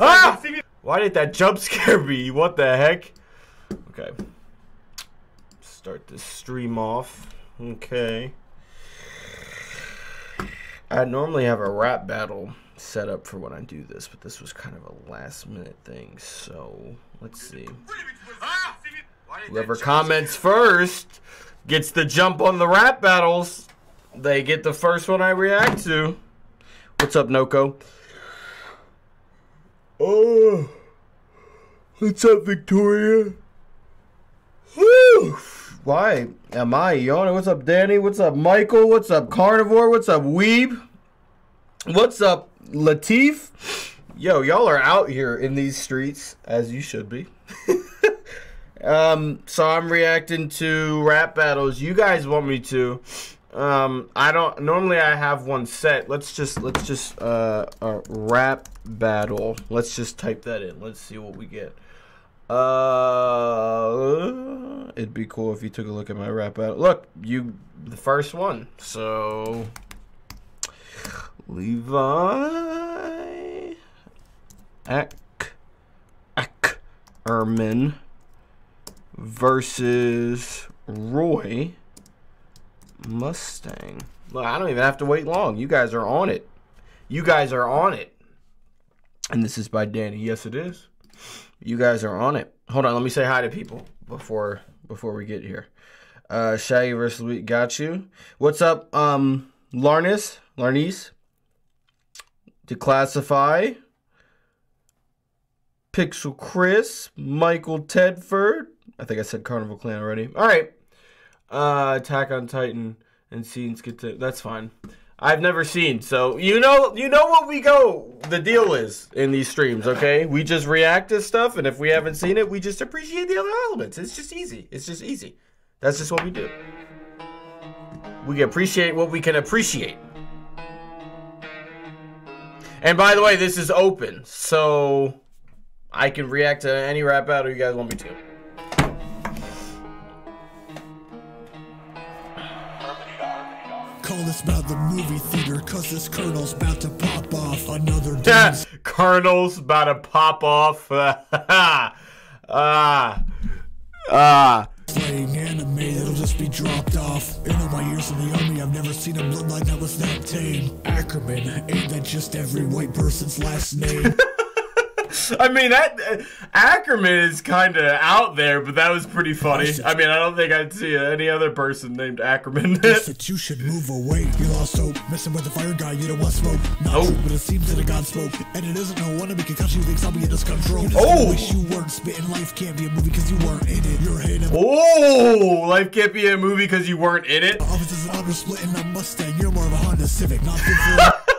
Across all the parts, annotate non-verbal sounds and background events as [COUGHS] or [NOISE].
Ah! Why did that jump scare me? What the heck? Okay. Start this stream off. Okay. I normally have a rap battle set up for when I do this, but this was kind of a last minute thing. So let's see. Whoever comments first gets the jump on the rap battles. They get the first one I react to. What's up, Noko? Oh, what's up, Victoria? Woo! Why am I yawning? What's up, Danny? What's up, Michael? What's up, Carnivore? What's up, Weeb? What's up, Latif? Yo, y'all are out here in these streets, as you should be. [LAUGHS] um, so I'm reacting to rap battles. You guys want me to. Um, I don't normally I have one set. Let's just let's just uh a rap battle. Let's just type that in. Let's see what we get. Uh, it'd be cool if you took a look at my rap battle. Look, you the first one. So Levi Ack Ackerman versus Roy Mustang. Look, I don't even have to wait long. You guys are on it. You guys are on it. And this is by Danny. Yes, it is. You guys are on it. Hold on, let me say hi to people before before we get here. Uh Shaggy versus Louis, got you. What's up, um, Larnis? Larnice? Declassify. Pixel Chris, Michael Tedford. I think I said Carnival Clan already. All right. Uh, Attack on Titan and scenes get to. That's fine. I've never seen, so you know, you know what we go. The deal is in these streams, okay? We just react to stuff, and if we haven't seen it, we just appreciate the other elements. It's just easy. It's just easy. That's just what we do. We appreciate what we can appreciate. And by the way, this is open, so I can react to any rap battle you guys want me to. Call this about the movie theater, cause this colonel's about to pop off another [LAUGHS] dance. Colonel's about to pop off. Ah, [LAUGHS] ah, ah. Playing anime that'll just be dropped off. In all my years in the army, I've never seen a bloodline that was that tame. Ackerman, ain't that just every white person's last name? [LAUGHS] I mean that Ackerman is kind of out there, but that was pretty funny. I mean, I don't think I'd see any other person named Ackerman. That you should move away. You lost hope, messing with the fire guy, you don't want smoke. Not Oh. true, but it seems that a god spoke. And it isn't no wonder because Kakashi thinks I'll be in his control. You Oh. wish you weren't spitting. Life can't be a movie because you weren't in it. You're hating. oh, life can't be a movie because you weren't in it. Office is an honor splitting a Mustang. You're more of a Honda Civic, not for [LAUGHS]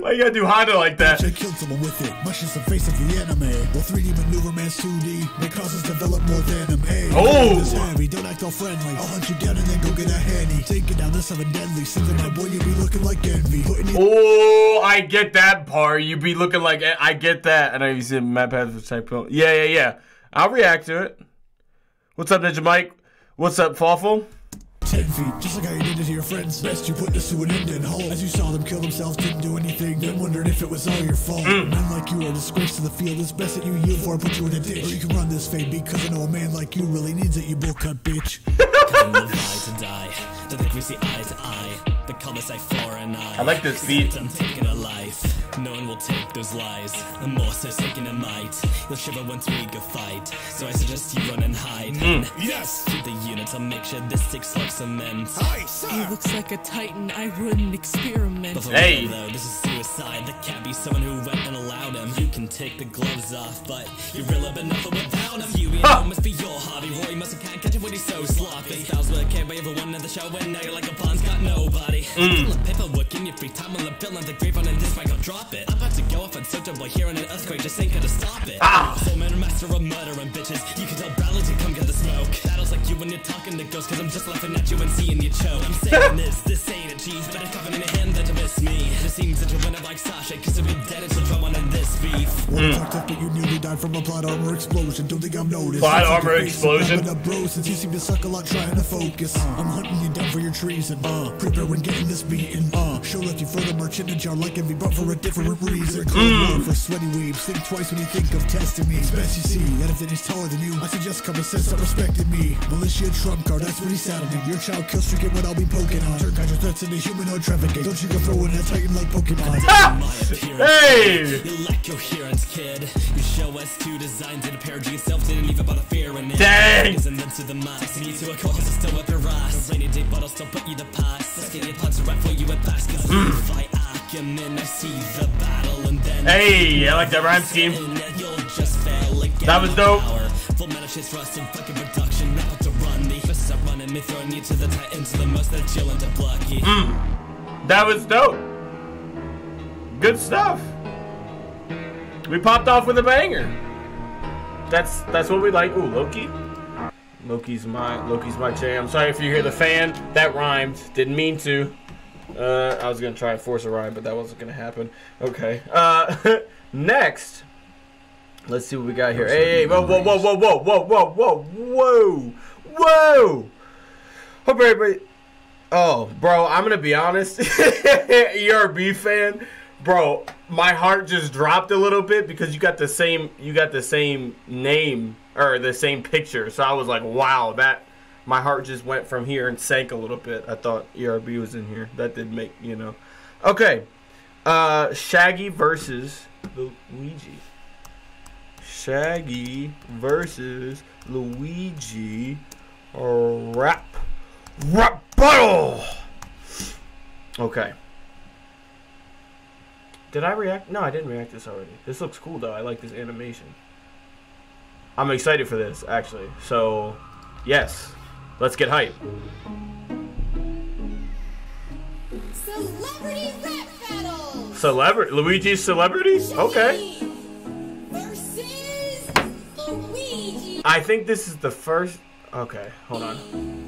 Why you gotta do Honda like that? I killed someone with it. Much is the face of the anime. Well, 3D maneuver man's 2D. May causes develop more than him. Hey, Oh. Heavy. Don't act all friendly. I'll hunt you down and then go get a handy. Take it down, this seven deadly. Something my boy, you be looking like envy. Oh, I get that part. You be looking like I get that. I know you see Matt Patrick type. of- Yeah, yeah, yeah. I'll react to it. What's up, Ninja Mike? What's up, Fawful? 10 feet, just like how you did it to your friends. Best you put this to an end in hole. As you saw them kill themselves, didn't do anything. Then wondered if it was all your fault. Mm. Men like you are a disgrace to the field. It's best that you yield for I put you in a ditch. Or you can run this fade because I know a man like you really needs it, you bull cut bitch. Cutting the lie to die. Don't think we see eye to eye. The colors I for and I. I like this beat. I'm taking a life. No one will take those lies. The more so taking a might. You'll shiver once we go fight. So I suggest you run and hide. Hmm. Yes! To the units, I'll make sure this sticks like cement. Hi, He looks like a titan, I wouldn't experiment. But for Hey. real though, this is suicide. There can't be someone who went and allowed him. You can take the gloves off, but you're real but nothing without him. You Ha. know must be your hobby. Roy must have can't catch it when he's so sloppy. Styles work can't by everyone at the show, and now you're like a pawn's got nobody. Still mm. a paperwork in your free time while I'm filling the grapevine and this mic, I'll drop it. I'm about to go off on Soto boy hearing an earthquake, just ain't gonna stop it. Ah. Soul man, master of murder and bitches. You can tell Bradley to come get the smoke. Battles like you when you're talking to ghosts, cause I'm just laughing at you and seeing you choke. I'm saying [LAUGHS] this, this ain't a cheese, better cough in a hand that to miss me. It seems that you're winning like Sasha, cause I've been dead until on in this beef. Well, Fucked up, you nearly died from a plot armor explosion. Don't think I'm noticed. Plot Since armor your face is explosion? grabbing Up, bro, since you seem to suck a lot trying to focus. I'm hunting you down for your treason. Uh, prepare when getting this beaten. Uh, show left you for the merchant and jar like envy, but for a different reason. Mm. for sweaty weaves. Think twice when you think of testing me. It's best you see if he's taller than you, I suggest common sense start respecting me. Militia trump card, that's what he saddled me. Your child kill streak and what I'll be poking on. Turn kinds of threats into humanoid trafficking. Don't you go throwing a titan like Pokemon. [LAUGHS] Hey! You coherence, kid. You show us two designs and a pair of yourself didn't leave about a fear in it. Dang! Isn't them to the. Texting you to a call cause still your ass. Rainy day, but I'll still put you the pass. Let's get right for you at pass. Cause mm. if I I see the battle and then. Hey, I like that rhyme scheme. You'll just fail again. That was dope. Power. Full metal and fucking production. Not about to run the. Fists up running me, throwing you to the titans. The most that chill into plucky. Mm. That was dope. Good stuff. We popped off with a banger. That's that's what we like. Ooh, Loki. Loki's my Loki's my jam. Sorry if you hear the fan. That rhymed. Didn't mean to. Uh, I was gonna try and force a rhyme, but that wasn't gonna happen. Okay. Uh, [LAUGHS] next. Let's see what we got here. Hey, hey, whoa, whoa, whoa, whoa, whoa, whoa, whoa, whoa, whoa, whoa. Hope everybody. Oh, bro, I'm gonna be honest. [LAUGHS] ERB fan, bro. My heart just dropped a little bit because you got the same, you got the same name or the same picture. So I was like, wow, that. My heart just went from here and sank a little bit. I thought ERB was in here. That did make you know. Okay, uh, Shaggy versus Luigi. Shaggy versus Luigi. Rap. Rap battle! Okay. Did I react? No, I didn't react this already. This looks cool though. I like this animation. I'm excited for this actually. So, yes. Let's get hype. Celebrity rap battle. Celebrity Luigi's celebrities? Okay. Versus Luigi. I think this is the first Okay, hold on.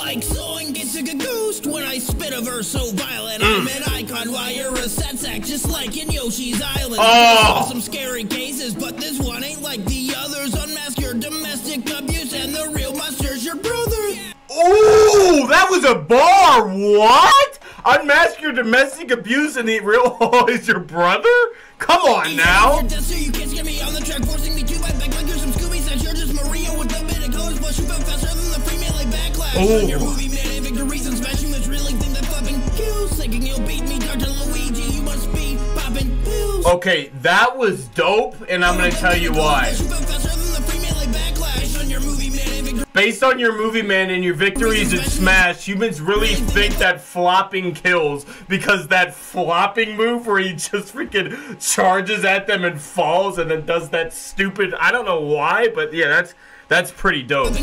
Like sewing gets like a ghost when I spit a verse so violent. I'm mm. an icon while you're a set sack, just like in Yoshi's Island. Oh. Some scary cases, but this one ain't like the others. Unmask your domestic abuse, and the real monster's your brother. Ooh, that was a bar. What? Unmask your domestic abuse and the real [LAUGHS] oh, is your brother? Come on now. Melee backlash. Ooh. On your movie, man, and victories and smashing this really thing that fucking kills. Thinking you'll beat me, Dr. Luigi, you must be popping pills. Okay, that was dope, and I'm gonna tell you why. Based on your movie, man, and your victories in Smash, humans really think that flopping kills because that flopping move where he just freaking charges at them and falls and then does that stupid. I don't know why, but yeah, that's that's pretty dope.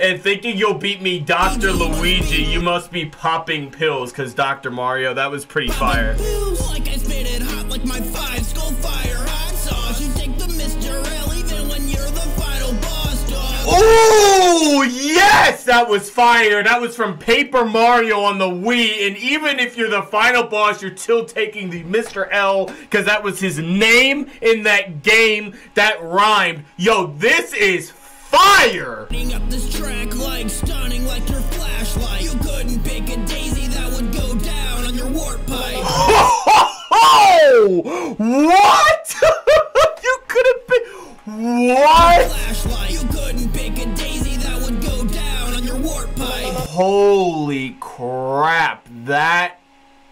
And thinking you'll beat me, Dr. Luigi, you must be popping pills because Dr. Mario, that was pretty fire. Like I spit it hot like my five skull fire hot sauce. You take the Mr. L even when you're the final boss dog. Oh yes, that was fire. That was from Paper Mario on the Wii. And even if you're the final boss, you're still taking the Mr. L because that was his name in that game that rhymed. Yo, this is fire. Up this track like stunning like your flashlight. You couldn't pick a daisy that would go down on your warp pipe. Oh, [LAUGHS] what? [LAUGHS] you could have been what? Flashlight. You couldn't pick a daisy that would go down on your warp pipe. Holy crap, that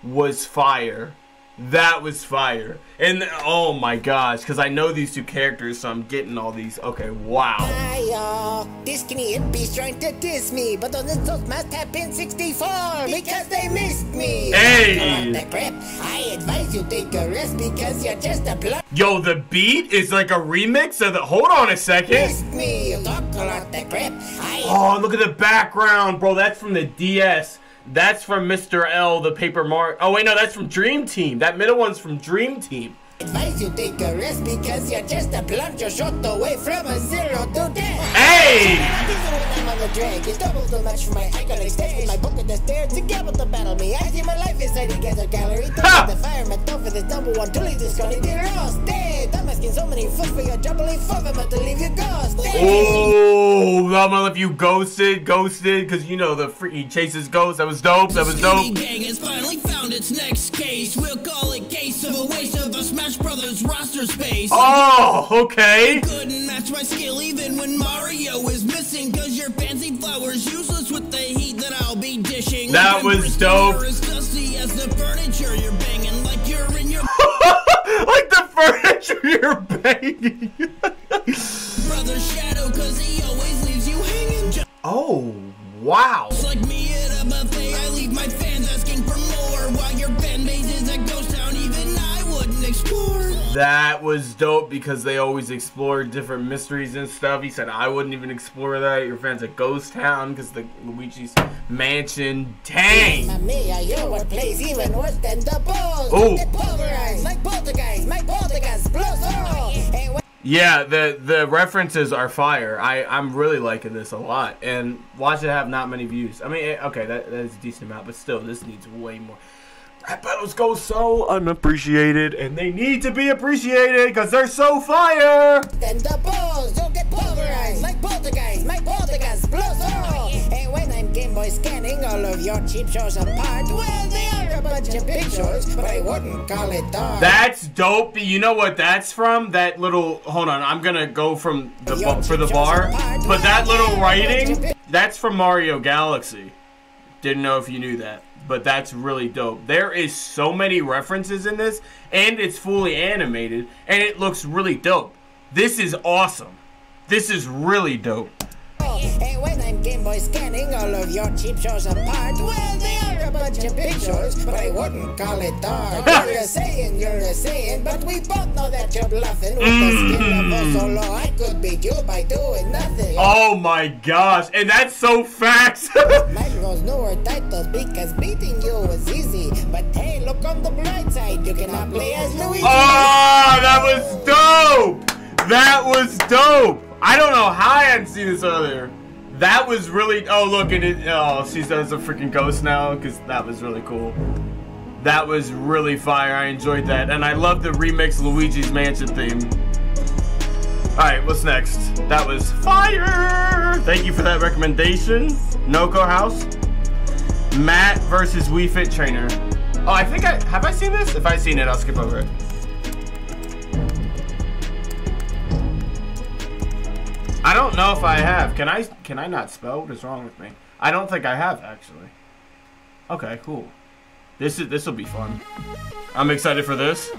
was fire. That was fire. And oh my gosh, because I know these two characters, so I'm getting all these. Okay, wow. Hi, y'all. This skinny hippies trying to diss me, but those insults must have been 64 because they missed me. Hey. The crap. I advise you take a rest because you're just a blood. Yo, the beat is like a remix of the. Hold on a second. Missed me. You talk a lot of crap. I Oh, look at the background, bro. That's from the DS. That's from Mr. L, the Paper Mario. Oh, wait, no, that's from Dream Team. That middle one's from Dream Team. Advise you take a rest because you're just a plunger shot away from a zero to death. Hey! I'm on the drag. It's double the match for my iconic stage. My book is there to gather to battle me. I see my life inside the gather gallery. Ha! The fire, my tough for this number one to leave this gonna be lost. Dead. I'm asking so many fuss for your jubbly fuck. I'm about to leave you ghost. Oh, I'm gonna leave you ghosted, ghosted, because you know the free he chases ghosts. That was dope. That was Scooby dope. Gang has finally found its next case. We'll call it case of a waste of a Smash Brothers roster space. Oh, okay. Couldn't match my skill even when Mario is missing. Cause your fancy flower's useless with the heat that I'll be dishing. That was dope. As dusty as the furniture you're banging like you're in your [LAUGHS] like the furniture you're banging. brother's shadow. Cause he always leaves you hanging. Oh, wow. like me at a buffet, I leave my fans asking for more. That was dope because they always explore different mysteries and stuff. He said, I wouldn't even explore that. Your fans a ghost town because the Luigi's mansion. Dang. Mamma mia, your wordplay's even worse than the balls. Ooh. Get pulverized like poltergeist. My poltergeist blows all. Hey, what? Yeah, the the references are fire. I I'm really liking this a lot, and watch it have not many views. I mean, eh, okay, that that is a decent amount, but still, this needs way more. Rap battles go so unappreciated, and they need to be appreciated because they're so fire. Then the balls don't get pulverized like poltergeist. My poltergeist blows all. And when I'm Game Boy scanning all of your cheap shows apart, well, they are a bunch of big shows, but I wouldn't call it art. That's dope. You know what that's from? That little. Hold on, I'm gonna go from the for the bar, but that little writing, that's from Mario Galaxy. Didn't know if you knew that, but that's really dope. There is so many references in this, and it's fully animated, and it looks really dope. This is awesome. This is really dope. And when I'm Game Boy scanning all of your cheap shows apart, well, they are a bunch of big shows, but I wouldn't call it art. [LAUGHS] You're a saying, you're a saying, but we both know that you're bluffing with the mm. skill so low. I could beat you by doing nothing. Oh my gosh, and that's so facts. [LAUGHS] Mine was newer titles because beating you was easy. But hey, look on the bright side, you cannot play as Luigi. Oh, that was dope. That was dope. I don't know how I hadn't seen this earlier. That was really. Oh, look at it. Oh, she says a freaking ghost now because that was really cool. That was really fire. I enjoyed that, and I love the remix Luigi's Mansion theme. All right, what's next? That was fire. Thank you for that recommendation, Noco House. Matt versus Wii Fit Trainer. Oh, I think I have I seen this. If I've seen it, I'll skip over it. I don't know if I have. Can I can I not spell? What is wrong with me? I don't think I have actually. Okay, cool. This is this will be fun. I'm excited for this.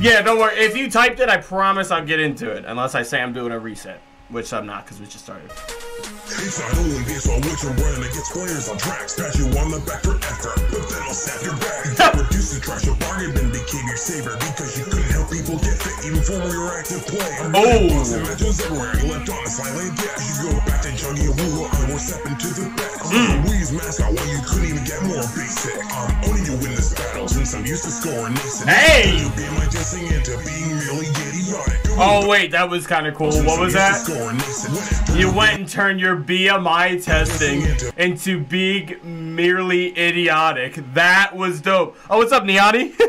Yeah, don't worry. If you typed it, I promise I'll get into it. Unless I say I'm doing a reset, which I'm not because we just started. It's not only this on which I'm running against players on tracks. Pat you on the back forever, but then I'll snap your back. [LAUGHS] You reduce the trash, your bargain then became your savior because you couldn't help people get fit even for your active play. I'm Oh. boss and everywhere. You left on a silent gas. You go back to Jungie and Woo and we're stepping to the back. Mm. Wii's mascot, why you couldn't even get more basic. I'm owning you in this battle since I'm used to scoring nascent. Hey! You be my dressing into being really idiotic. Oh wait, that was kind of cool. What was that? You went and turned your BMI testing into being merely idiotic. That was dope. Oh, what's up, Niani? being [LAUGHS]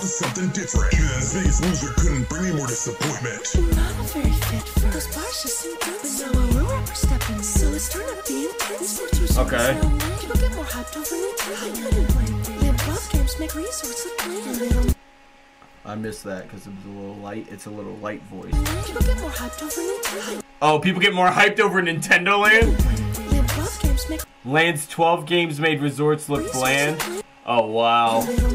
to something different. Then space loser couldn't bring me more disappointment. Not very fit for those bars just seem dense. But now I will so up the intense. Okay. People get more hyped over Nintendo. Couldn't blame me. Yeah, both games make resorts look bland. I missed that because it was a little light. It's a little light voice. People get more hyped over Nintendo. Oh, people get more hyped over Nintendo Land? Yeah, both games make Land's 12 games made resorts look bland. Oh, wow. Little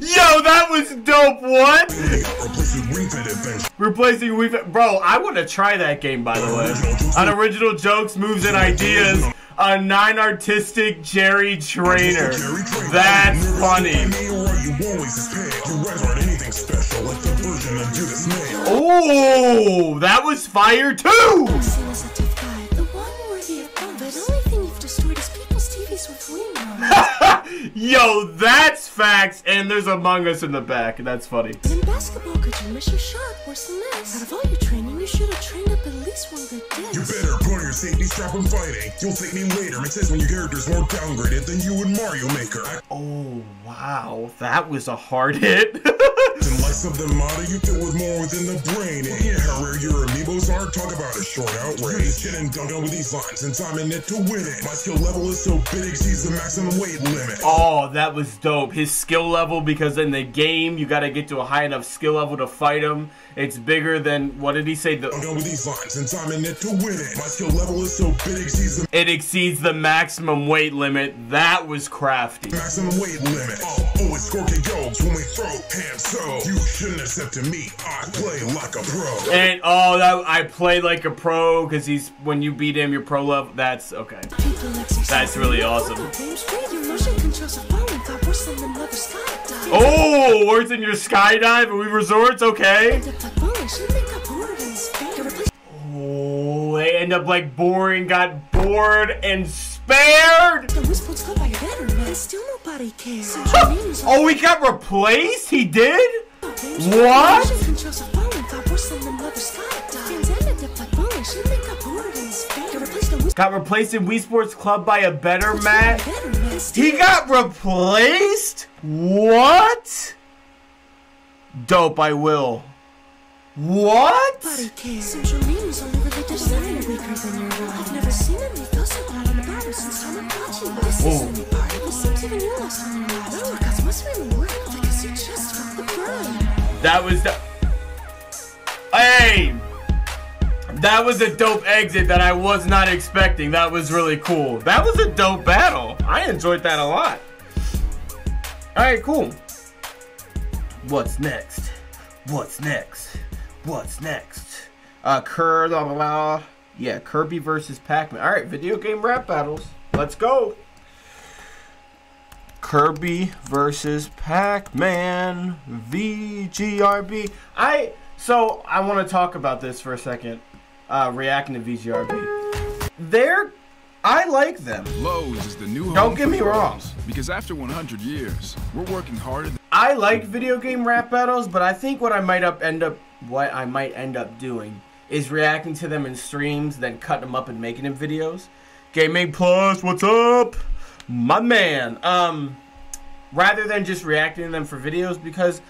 Yo, that was dope. What? replaced with Wii Fit Adventure? Replacing we Bro, I want to try that game, by the way. On original jokes, moves, and ideas. A nine artistic Jerry Trainer. That's funny. seen me or are you always as pale? Your rhymes aren't anything special, like the version of Judas Mail. Oh, that was fire too. Yo, that's facts. And there's Among Us in the back. And that's funny. In basketball, could you miss your shot worse than this? Out of all your training, you should have trained up at least one good You diss. better put on your safety strap when fighting. You'll thank me later. It says when your character's more downgraded than you in Mario Maker. Oh, wow. That was a hard hit. [LAUGHS] And like something modern, you fit with more within the brain. And yeah, how rare your amiibos are, talk about a short outrage. Hit and dunk on with these lines, and time in it to win it. My skill level is so big, exceeds the maximum weight limit. Oh, that was dope. His skill level, because in the game, you got to get to a high enough skill level to fight him. It's bigger than, what did he say? Dunk The, on with these lines, and time in it it. My skill level is so big, it exceeds the it exceeds the maximum weight limit. That was crafty. maximum weight limit. Oh, oh, it's Scorky Gogs when we throw hands so. You shouldn't have said to me, I play like a pro. And, oh, that I play like a pro, because he's, when you beat him, your pro level. That's, okay. That's really awesome. Oh, worse than your skydive and we resorts, okay. Dip like bowling, she think I bored in space. You replace Oh, they end up like boring, got bored and spared. the Wii Sports Club by your better man. Still nobody cares. Since your name's on Oh, he got replaced? He did? What? Got replaced in Wii Sports Club by a better man. He got replaced? What? Dope, I will. What? nobody cares. Since your name's only really design weaker than your own. I've never seen anything feel so bad on the battle since time I watched you. This isn't a party. It seems even you lost on your last. Guys, must really work because you just felt the burn. That was the. Hey! That was a dope exit that I was not expecting. That was really cool. That was a dope battle. I enjoyed that a lot. Alright, cool. What's next? What's next? What's next? Uh, Cur, blah, blah, blah. Yeah, Kirby versus Pac-Man. Alright, video game rap battles. Let's go. Kirby versus Pac-Man VGRB. I so I want to talk about this for a second. Uh, reacting to VGRB. They're I like them. Lowe's is the new home Don't get me wrong. Because after 100 years, we're working harder than I like video game rap battles, but I think what I might up end up what I might end up doing is reacting to them in streams, then cutting them up and making them videos. Gaming Plus, what's up, my man? Um, rather than just reacting to them for videos because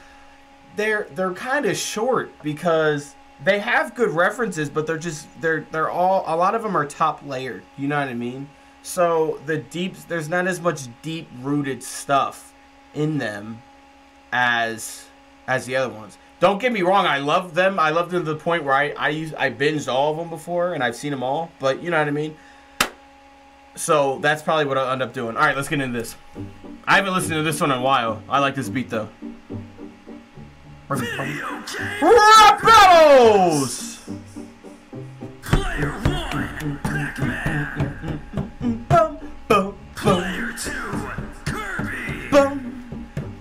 they're they're kind of short because they have good references, but they're just they're they're all a lot of them are top layered. You know what I mean? So the deep there's not as much deep rooted stuff in them as as the other ones. Don't get me wrong, I love them. I love them to the point where I I use I binged all of them before and I've seen them all. But you know what I mean. So that's probably what I'll end up doing. All right, let's get into this. I haven't listened to this one in a while. I like this beat though. Rap battles. Bum, bum, bum. Bum,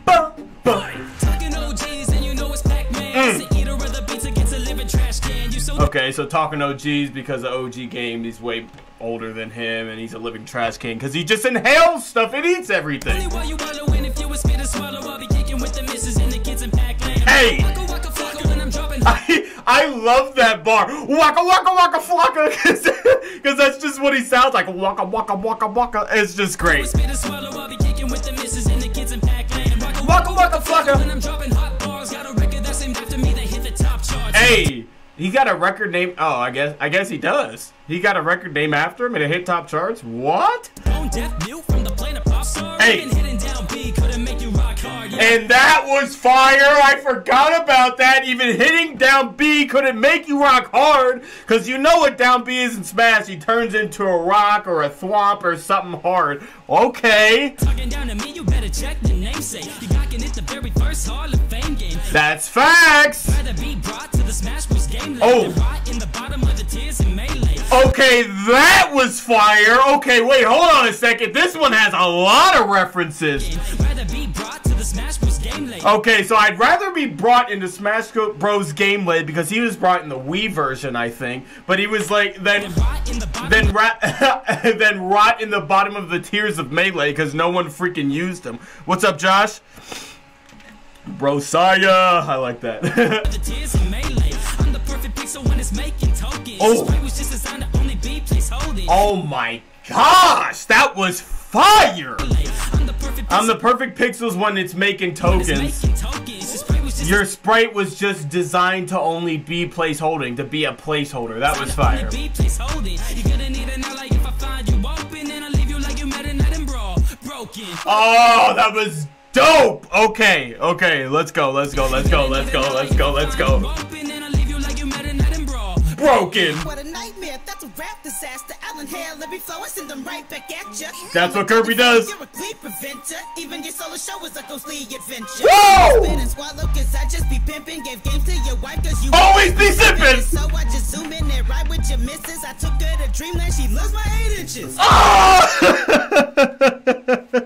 bum, bum. Talking OGs and you know it's Pac-Man. Mm. Eater of the beats against a living trash can. You so Okay, so talking OGs because the OG game, he's way older than him, and he's a living trash can because he just inhales stuff and eats everything. Hey! Waka waka flocka when I'm. I, I love that bar. Waka waka waka flocka. [LAUGHS] Because that's just what he sounds like. Waka waka waka waka. It's just great. Spit and swallow, I'll be kicking with the misses and the kids in Pac-Land. Waka Waka flocka. When I'm dropping hot bars, got a record that's named after me that hit the top charts. Hey, he got a record name. Oh, I guess I guess he does. He got a record name after him and it hit top charts. What? Bone And that was fire. I forgot about that. Even hitting down B couldn't make you rock hard. Because you know what down B is in Smash. He turns into a rock or a thwomp or something hard. Okay. Talking down to me, you better check the namesake. You got it the very first Hall of Fame game. That's facts. Rather be brought to the Smash Bros. game Oh. right in the bottom of the tiers in Melee. Okay, that was fire. Okay, wait, hold on a second. This one has a lot of references. Rather be brought to the Smash Bros. game late. Okay, so I'd rather be brought into Smash Bros. Gameplay because he was brought in the Wii version, I think. But he was like then then rot [LAUGHS] then rot in the bottom of the tears of Melee because no one freaking used him. What's up, Josh? Bro, Saya, I like that. [LAUGHS] the tiers in Melee. I'm the perfect pixel when it's making tokens. Oh. This was just designed to only be place oh my gosh, that was fire! I'm the perfect pixels when it's making tokens. Your sprite was just designed to only be placeholding, to be a placeholder. That was fire. Be place holding. You gonna need an ally if I find you open and I leave you like you met a night in brawl. Broken. Oh, that was dope. Okay, okay, let's go, let's go, let's go, let's go, let's go, let's go. Broken. What a nightmare, that's a rap disaster. Alan Hale, let me flow and send them right back at ya. That's what Kirby does. You're a clean preventer. Even your solo show is a ghostly adventure. Whoa! Spin and swallow, cause I just be pimping. Gave games to your wife, cause you Always be sipping. So I just zoom in and ride with your missus. I took her to Dreamland, she loves my eight inches. Ah!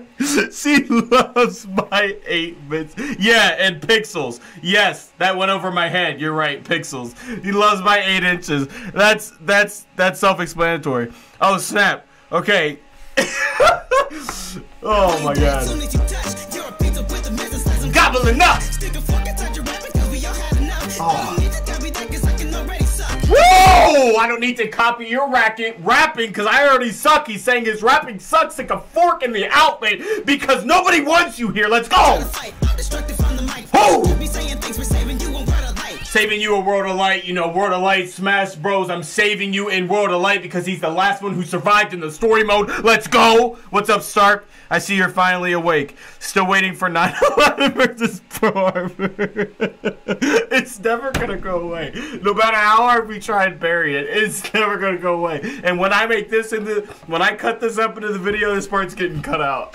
[LAUGHS] she loves my 8 bits. Yeah, and pixels. Yes, that went over my head. You're right, pixels. He loves my 8 inches. That's that's that's self-explanatory. Oh, snap. Okay. [LAUGHS] oh my god. Soon as you touch, you're a pizza with a mess inside some Gobbling up. Stick a fork inside your rabbit, cause we all had enough. Oh. I don't need to copy that, cause I can already suck. Whoa! I don't need to copy your racket rapping because I already suck. He's saying his rapping sucks like a fork in the outlet because nobody wants you here. Let's go! I'm destructive on the mic. Oh! Saving you a World of Light, you know, World of Light, Smash Bros. I'm saving you in World of Light because he's the last one who survived in the story mode. Let's go! What's up, Stark? I see you're finally awake. Still waiting for [LAUGHS] 9-11 versus Pro Armor. [LAUGHS] it's never gonna go away. No matter how hard we try and bury it, it's [LAUGHS] never gonna go away. And when I make this into, when I cut this up into the video, this part's getting cut out.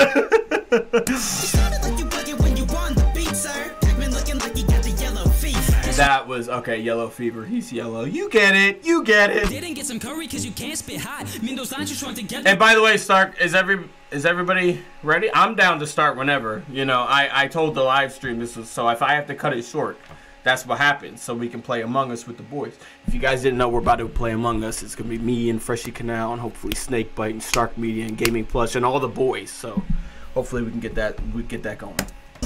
That was okay. Yellow fever. He's yellow. You get it. You get it. Didn't get some curry cause you can't spit hot. Mean those lines strung together. And by the way, Stark, is every is everybody ready? I'm down to start whenever. You know, I I told the live stream this was so if I have to cut it short, that's what happens. So we can play Among Us with the boys. If you guys didn't know, we're about to play Among Us. It's gonna be me and Freshy Kanal and hopefully Snakebite and Stark Media and Gaming and all the boys. So hopefully we can get that we get that going.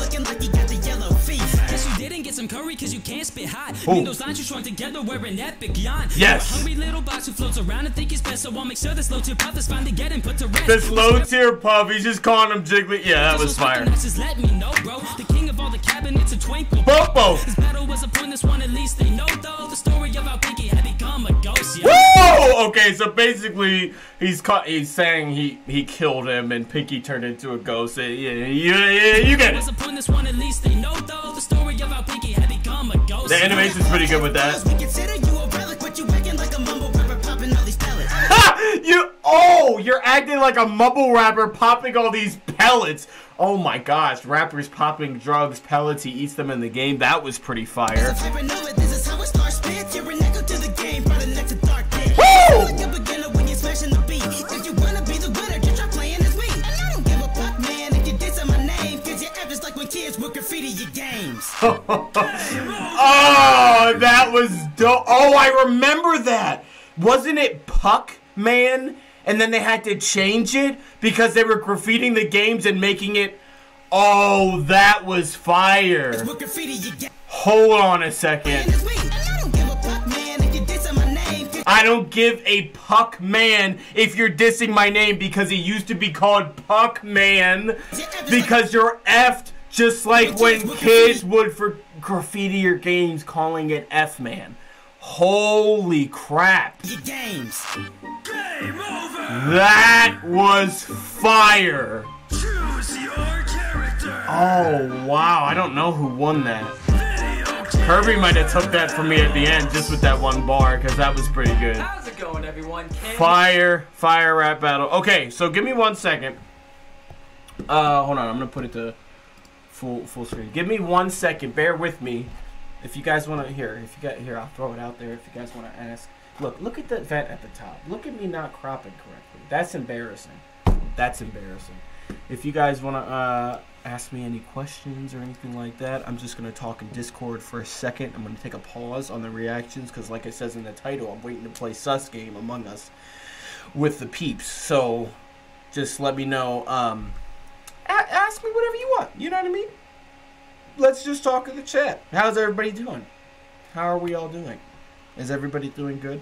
Looking like you got the yellow fever. Guess you didn't get some curry cause you can't spit hot. Oh. Mean those lines you strung together were an epic yarn. Yes. A hungry little box who floats around and think he's best, so I'll make sure this low tier puff is finally getting put to rest. This low tier puff, he's just calling him Jiggly. Yeah, that was fire. Just let me know, bro. The king of all the cabinets a twinkle. Bobo. This battle was a pointless one, at least they know though. The story of how Pinky had become a ghost. Whoa! Okay, so basically, he's caught. He's saying he he killed him, and Pinky turned into a ghost. Yeah, yeah, yeah, you get it. Was a one, at least they know though. The story of Pinky had become a ghost. The animation's pretty good with that. We consider you a relic, but you acting like a mumble rapper popping all these pellets. [LAUGHS] you oh, you're acting like a mumble rapper popping all these pellets. Oh my gosh, rappers popping drugs, pellets. He eats them in the game. That was pretty fire. Your games. [LAUGHS] Oh, that was dope. Oh, I remember that. Wasn't it Puck Man? And then they had to change it because they were graffitiing the games and making it. Oh, that was fire. Would graffiti your games. Hold on a second. I don't give a Puck Man if you're dissing my name because he used to be called Puck Man because you're effed just like when kids would for graffiti your games calling it F Man. Holy crap. Your games. That was fire. Choose your character. Oh wow, I don't know who won that. Kirby might have took that from me at the end just with that one bar because that was pretty good. How's it going, everyone? Ken Fire, fire rap battle. Okay, so give me one second. Uh, hold on, I'm gonna put it to full full screen. Give me one second. Bear with me. If you guys want to hear, if you got here, I'll throw it out there. If you guys want to ask, look, look at the vent at the top. Look at me not cropping correctly. That's embarrassing. That's embarrassing. If you guys want to uh, ask me any questions or anything like that, I'm just gonna talk in Discord for a second. I'm gonna take a pause on the reactions because, like it says in the title, I'm waiting to play Sus Game Among Us with the peeps. So just let me know. Um, ask me whatever you want. You know what I mean? Let's just talk in the chat. How's everybody doing? How are we all doing? Is everybody doing good?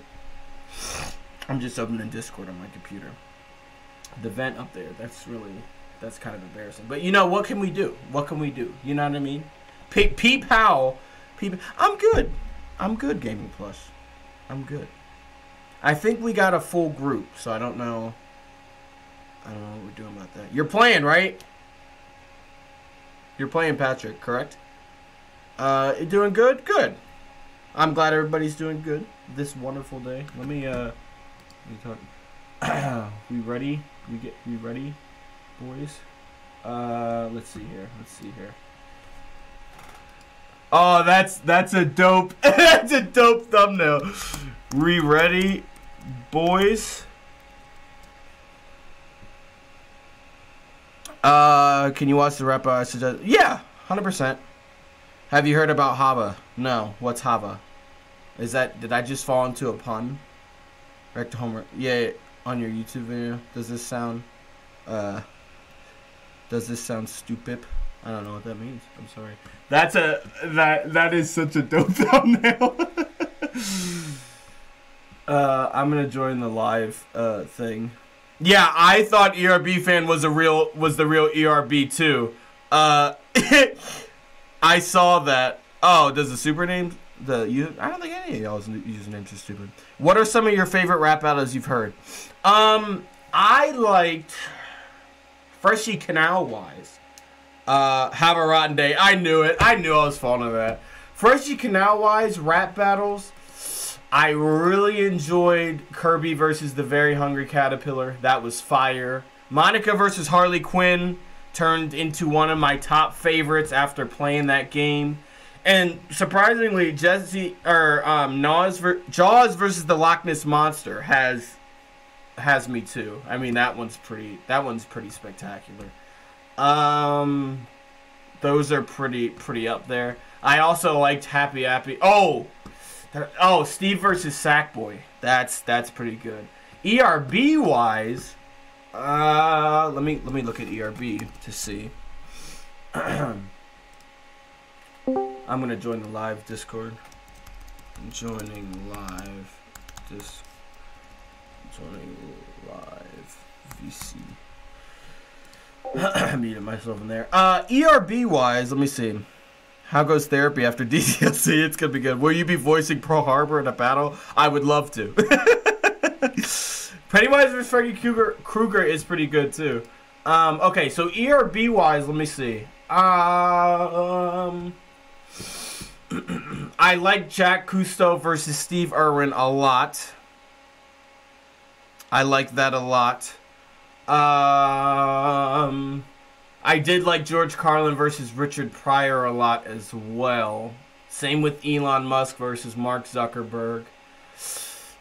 I'm just opening Discord on my computer. The vent up there, that's really, that's kind of embarrassing. But you know, what can we do? What can we do? You know what I mean? Peep, peep how, peep. I'm good. I'm good, Gaming Plus. I'm good. I think we got a full group, so I don't know. I don't know what we're doing about that. You're playing, right? You're playing Patrick, correct? Uh, you doing good? Good. I'm glad everybody's doing good this wonderful day. Let me uh, let me talk. [CLEARS THROAT] we ready? We get we ready, boys? Uh, let's see here. Let's see here. Oh, that's that's a dope. [LAUGHS] that's a dope thumbnail. We ready, boys? Uh, can you watch the rap? I suggest. Yeah, hundred percent. Have you heard about Hava? No. What's Hava? Is that did I just fall into a pun? Back to Homer. Yeah, on your YouTube video. Does this sound? Uh. Does this sound stupid? I don't know what that means. I'm sorry. That's a that that is such a dope [LAUGHS] thumbnail. uh, I'm gonna join the live uh thing. Yeah, I thought ERB fan was a real was the real ERB too. Uh, [LAUGHS] I saw that. Oh, does the super name the you? I don't think any of y'all's usernames are stupid. What are some of your favorite rap battles you've heard? Um, I liked Freshy Kanal wise. Uh, have a rotten day. I knew it. I knew I was falling into that. Freshy Kanal wise rap battles. I really enjoyed Kirby versus the Very Hungry Caterpillar. That was fire. Monika versus Harley Quinn turned into one of my top favorites after playing that game. And surprisingly, Jesse or um, ver- Jaws versus the Loch Ness Monster has has me too. I mean that one's pretty that one's pretty spectacular. Um, those are pretty pretty up there. I also liked Happy Happy. Oh, there- oh, Steve versus Sackboy. That's that's pretty good. ERB wise, uh, let me let me look at ERB to see. [CLEARS THROAT] I'm gonna join the live Discord. Joining live dis. Joining live VC. I'm [CLEARS THROAT] muted myself in there. Uh, ERB wise, let me see. How goes therapy after [LAUGHS] DCLC? It's gonna be good. Will you be voicing Pearl Harbor in a battle? I would love to. [LAUGHS] Pennywise vs Freddy Krueger, Krueger is pretty good too. Um, okay, so ERB wise, let me see. Um, [CLEARS THROAT] I like Jacques Cousteau versus Steve Irwin a lot. I like that a lot. Um, I did like George Carlin versus Richard Pryor a lot as well. Same with Elon Musk versus Mark Zuckerberg.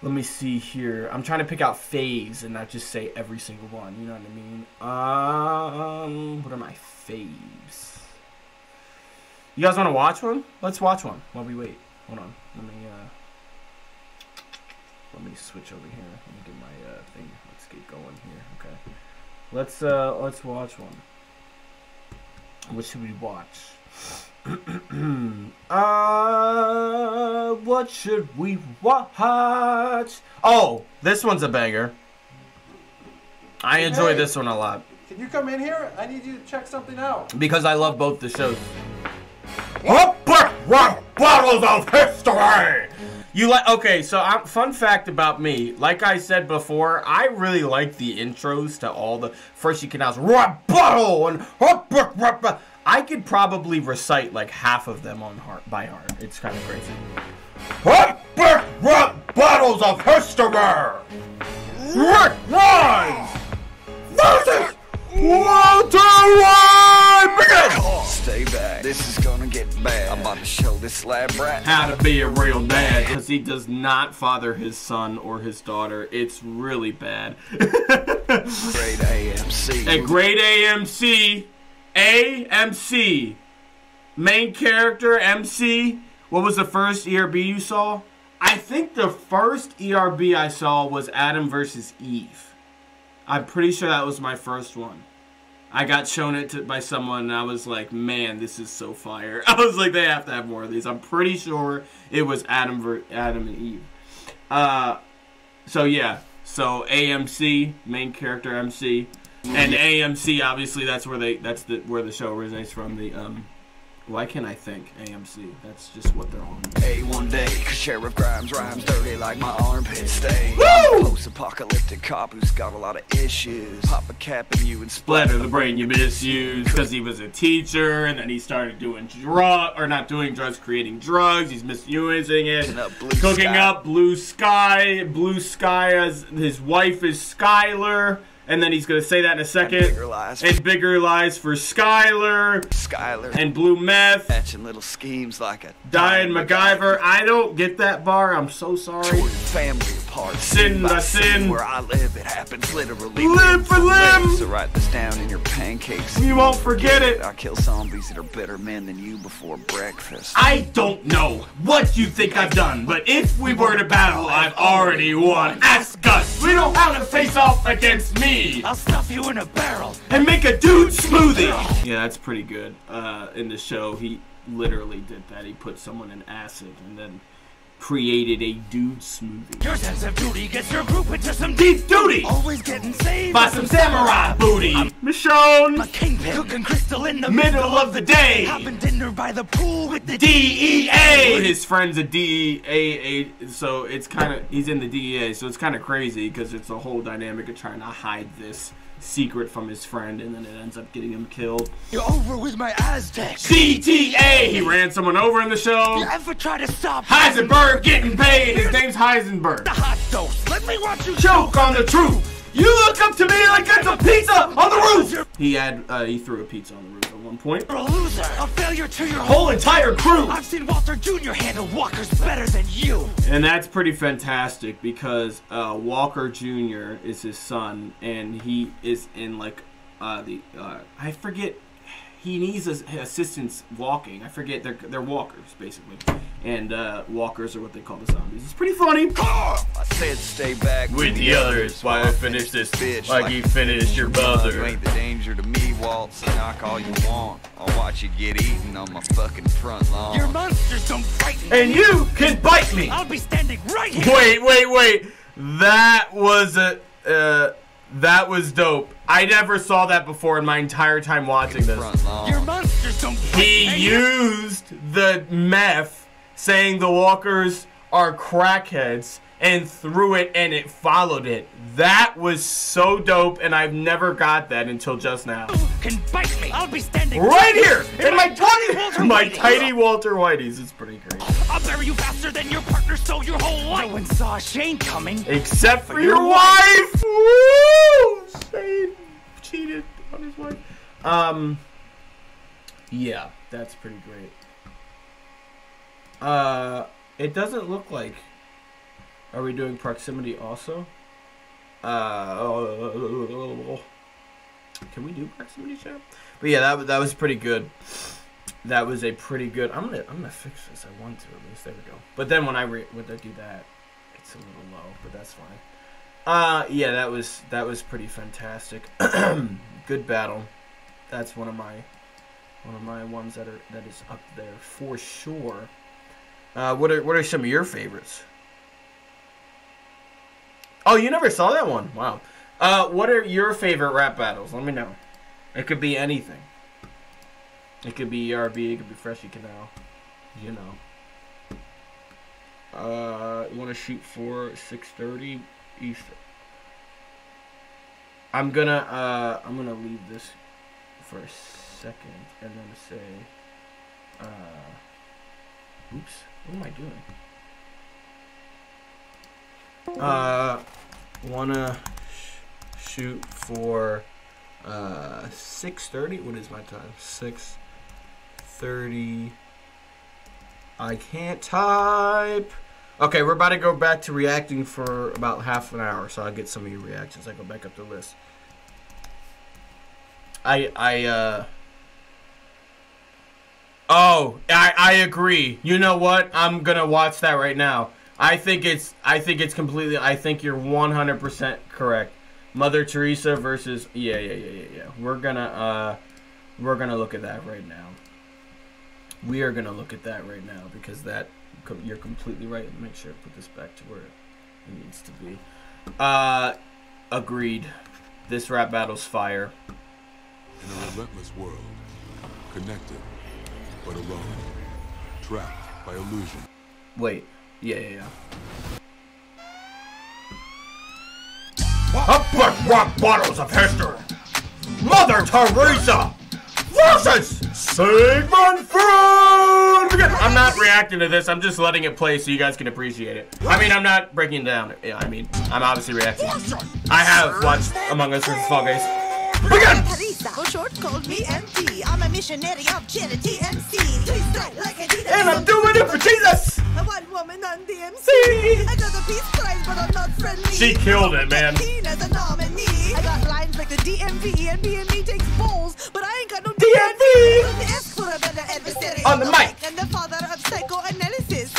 Let me see here. I'm trying to pick out faves and not just say every single one. You know what I mean? Um, what are my faves? You guys want to watch one? Let's watch one while we wait. Hold on. Let me uh, let me switch over here. Let me get my uh, thing. Let's get going here. Okay. Let's uh, let's watch one. What should we watch? [CLEARS THROAT] uh, what should we watch? Oh, this one's a banger. I enjoy Hey. this one a lot Can you come in here? I need you to check something out. because I love both the shows. Epic Rap Battles of History! You like okay? So, um, fun fact about me, like I said before, I really like the intros to all the first you can announce rebuttal and I could probably recite like half of them on heart by heart. It's kind of crazy. Battles of history. Wise versus Walter White. Oh, Begin. Stay back. This is gonna get bad. I'm about to show this lab rat how to be a real dad because he does not father his son or his daughter. It's really bad. Great AMC. A great AMC. AMC. Main character, MC. What was the first ERB you saw? I think the first ERB I saw was Adam versus Eve. I'm pretty sure that was my first one. I got shown it to, by someone and I was like, man, this is so fire. [LAUGHS] I was like, they have to have more of these. I'm pretty sure it was Adam ver- Adam and Eve. Uh, so yeah, so AMC, main character MC, and AMC obviously that's where they that's the where the show originates from. The um, why can't I think AMC? That's just what they're on. A one day, cause Sheriff Grimes rhymes dirty like my armpit stain. Post apocalyptic cop who's got a lot of issues. Pop a cap in you and. Splatter the brain you misused because he was a teacher and then he started doing drug or not doing drugs, creating drugs. He's misusing it, Cooking up Blue cooking Sky. up blue sky. Blue sky as his wife is Skyler, and then he's gonna say that in a second. And bigger lies. And bigger lies for Skylar Skyler. and blue meth. hatching little schemes like a Dying MacGyver. I don't get that bar. I'm so sorry. Family apart. Sin by by sin. Where I live, it happens literally. Limb for limb. So write this down in your pancakes. You won't forget it. I kill zombies that are better men than you before breakfast. I don't know what you think I've done, but if we were to battle, I've already won. Ask us. We know how to face off against me I'll stuff you in a barrel. and make a dude smoothie. Yeah, that's pretty good. Uh, in the show, he literally did that. He put someone in acid and then created a dude smoothie. Your sense of duty gets your group into some Deep duty Always getting saved by some samurai booty. Michonne, A kingpin cooking crystal in the middle of the day. Having dinner by the pool with the DEA. His friend's a DEA, so it's kind of he's in the DEA, so it's kind of crazy because it's a whole dynamic of trying to hide this secret from his friend, and then it ends up getting him killed. You're over with my Aztec. CTA. He ran someone over in the show. You ever try to stop Heisenberg getting paid. His name's Heisenberg. the hot dose? Let me watch you Choke on the truth. You look up to me like it's a pizza on the roof. He had uh, he threw a pizza on the roof at one point. You're a loser, a failure to your Whole entire crew. I've seen Walter Jr. handle walkers better than you. And that's pretty fantastic because uh, Walker Jr. is his son, and he is in like uh, the uh, I forget he needs assistance walking. I forget they're they're walkers basically, and uh, walkers are what they call the zombies. It's pretty funny. I said stay back With the others, while I finish this bitch like you finished your mother. You ain't the danger to me, Waltz. Knock all you want. I'll watch you get eaten on my fucking front lawn. Your monsters don't frighten me. And you can bite me. I'll be standing right here. Wait, wait, wait. That was a uh, that was dope. I never saw that before in my entire time watching this. Your monsters don't He used the meth, saying the walkers are crackheads, and threw it, and it followed it. That was so dope, and I've never got that until just now. can bite me. I'll be standing Right here in my Walter tiny, my Whitey. tiny Walter Whitey's. It's pretty great. I'll bury you faster than your partner stole your whole life. No one saw Shane coming. Except for your wife. Woo! Shane cheated on his wife. Um. Yeah, that's pretty great. Uh, it doesn't look like. Are we doing proximity also? Uh, can we do proximity chat? But yeah, that that was pretty good. That was a pretty good. I'm gonna I'm gonna fix this. I want to at least. There we go. But then when I re- when I do that, it's a little low, but that's fine. Uh, yeah, that was that was pretty fantastic. [CLEARS THROAT] Good battle. That's one of my one of my ones that are that is up there for sure. Uh, what are what are some of your favorites? Oh, you never saw that one? Wow. Uh, what are your favorite rap battles? Let me know. It could be anything. It could be ERB. It could be Freshy Kanal. You know. Uh, want to shoot for 6:30 Eastern. I'm gonna uh, I'm gonna leave this for a second and then say, uh, oops, what am I doing? Uh, wanna sh- shoot for uh 6:30. What is my time? 6:30. I can't type. Okay, we're about to go back to reacting for about half an hour, so I'll get some of your reactions. I go back up the list. I I uh Oh, I I agree. You know what? I'm to watch that right now. I think it's I think it's completely I think you're 100% correct. Mother Teresa versus yeah, yeah, yeah, yeah, yeah. We're going to uh we're going to look at that right now. We are going to look at that right now because that you're completely right. Make sure I put this back to where it needs to be. Uh agreed. This rap battle's fire. In a relentless world, connected, but alone, trapped by illusion. Wait. Yeah, yeah, yeah. Epic Rap Battles of History. Mother Teresa versus Sigmund Freud. I'm not reacting to this. I'm just letting it play so you guys can appreciate it. I mean, I'm not breaking it down. Yeah, I mean, I'm obviously reacting. I have watched Among Us versus Fall Guys. Begin. For short, called me MT. I'm a missionary of charity MC. Please strike like. And I'm doing it for Jesus. A one woman on DMC. I got the peace prize, but I'm not friendly. She killed it, man. As a nominee. I got lines like the DMV and BME takes polls, but I ain't got no DMV. Let me ask for a better adversary. On the mic. And the father of psychoanalysis.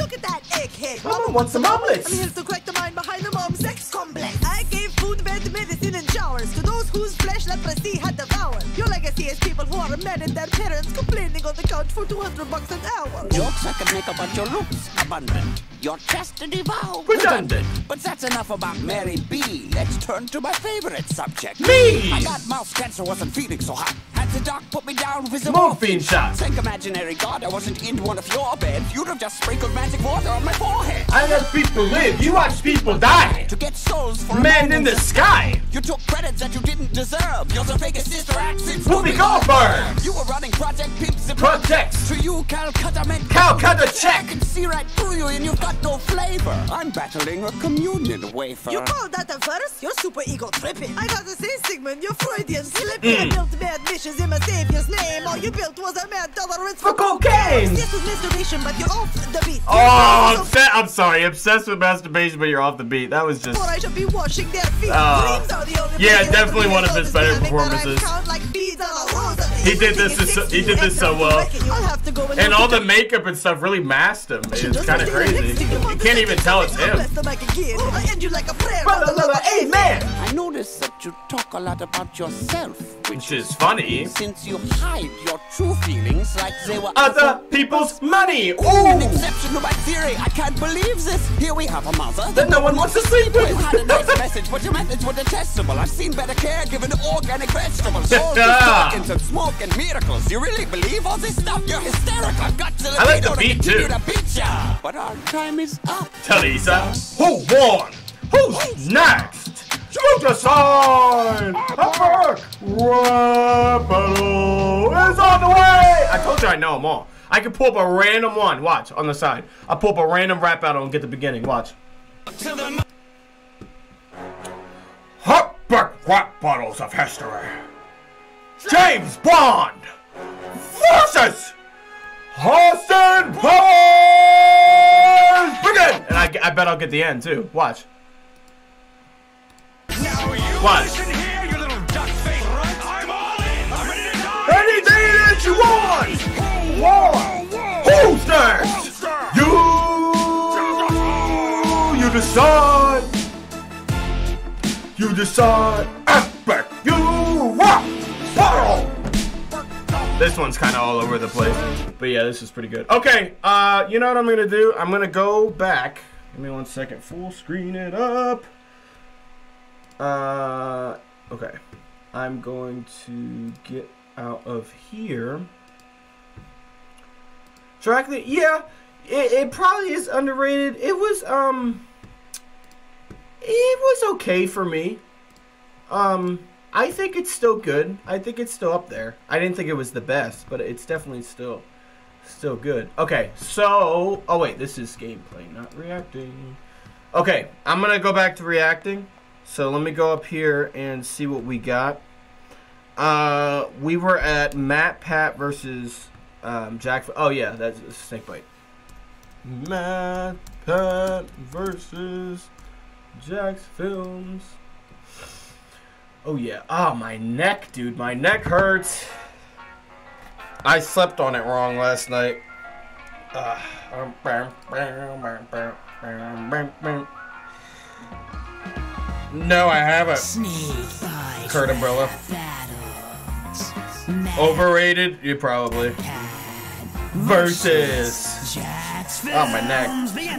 Psych, look at that egghead. Mama wants some omelets. I'm here to correct the mind behind the mom sex complex. I gave food, bed, medicine, and showers to those whose flesh leprosy had devoured. Your legacy is people who are men and their parents complaining on the couch for 200 bucks an hour. Jokes I can make about your looks abundant. Your chastity vow Redundant. But that's enough about Mary B. Let's turn to my favorite subject. Me. I got mouth cancer, wasn't feeling so hot. Had the doc put me down with a Morphine shot. Thank imaginary god, I wasn't in one of your beds. You'd have just sprinkled magic water on my forehead. I let people live. You watch people die. To get souls for Man in the sky. You took credits that you didn't deserve. You're the biggest sister since Whoopi Goldberg. You were running Project Peeps the Projects. To you, Calcutta meant Calcutta check. I can see right through you and you've got no flavor. I'm battling a communion wafer. You call that a verse? You're super ego tripping. I gotta say, Sigmund, you're Freudian slipping. I built bad missions in my savior's name. All you built was a mad tolerance For cocaine. This was masturbation, but you're off the beat. Oh, You're upset. I'm sorry. Obsessed with masturbation, but you're off the beat. That was just. Or I should be washing their feet. Uh, Dreams are the only yeah, definitely one of his better dynamic, but I'm performances. like beads on a rose. He did this. is- He did this so well. I'll have to go and And all the makeup and stuff really masked him. It's kind of crazy. You can't even tell it's him. Bless the mic again. I end you like a prayer. Brother, brother, amen. I noticed that you talk a lot about yourself, Which is funny. since you hide your true feelings like they were Other people's money. An Ooh. exception to my theory. I can't believe this. Here we have a mother That no one wants to sleep You had a [LAUGHS] nice message, but your methods were detestable. I've seen better care given to organic vegetables. All these Yeah. tokens and smoke and miracles. You really believe all this stuff? You're hysterical. I've got to I like the libido to beat, continue too. to beat ya. But our time is up. Teresa. Who won? Who's next? Shoot the sign! Is on the way! I told you I know them all. I can pull up a random one. Watch, on the side. I'll pull up a random rap battle and get the beginning. Watch. Epic Rap Battles of History. James Bond versus Austin Powers! Begin! And I, I bet I'll get the end too. Watch. Watch. Anything that you want! Who's next? You! You decide! You decide! This one's kind of all over the place. But yeah, this is pretty good. Okay, uh, you know what I'm gonna do? I'm gonna go back. Give me one second. Full screen it up. Uh, okay. I'm going to get out of here. Track the yeah, it, it probably is underrated. It was um, it was okay for me. Um, I think it's still good. I think it's still up there. I didn't think it was the best, but it's definitely still still good. Okay, so oh wait, this is gameplay, not reacting. Okay, I'm gonna go back to reacting. So let me go up here and see what we got. Uh, we were at MatPat versus um, Jack. Oh yeah, that's Snakebite. Matt Pat versus Jack's Films. Oh yeah. Oh my neck, dude. My neck hurts. I slept on it wrong last night. Uh, no, I haven't. Kurt Umbrella. Overrated? You probably. Versus. Oh, my neck.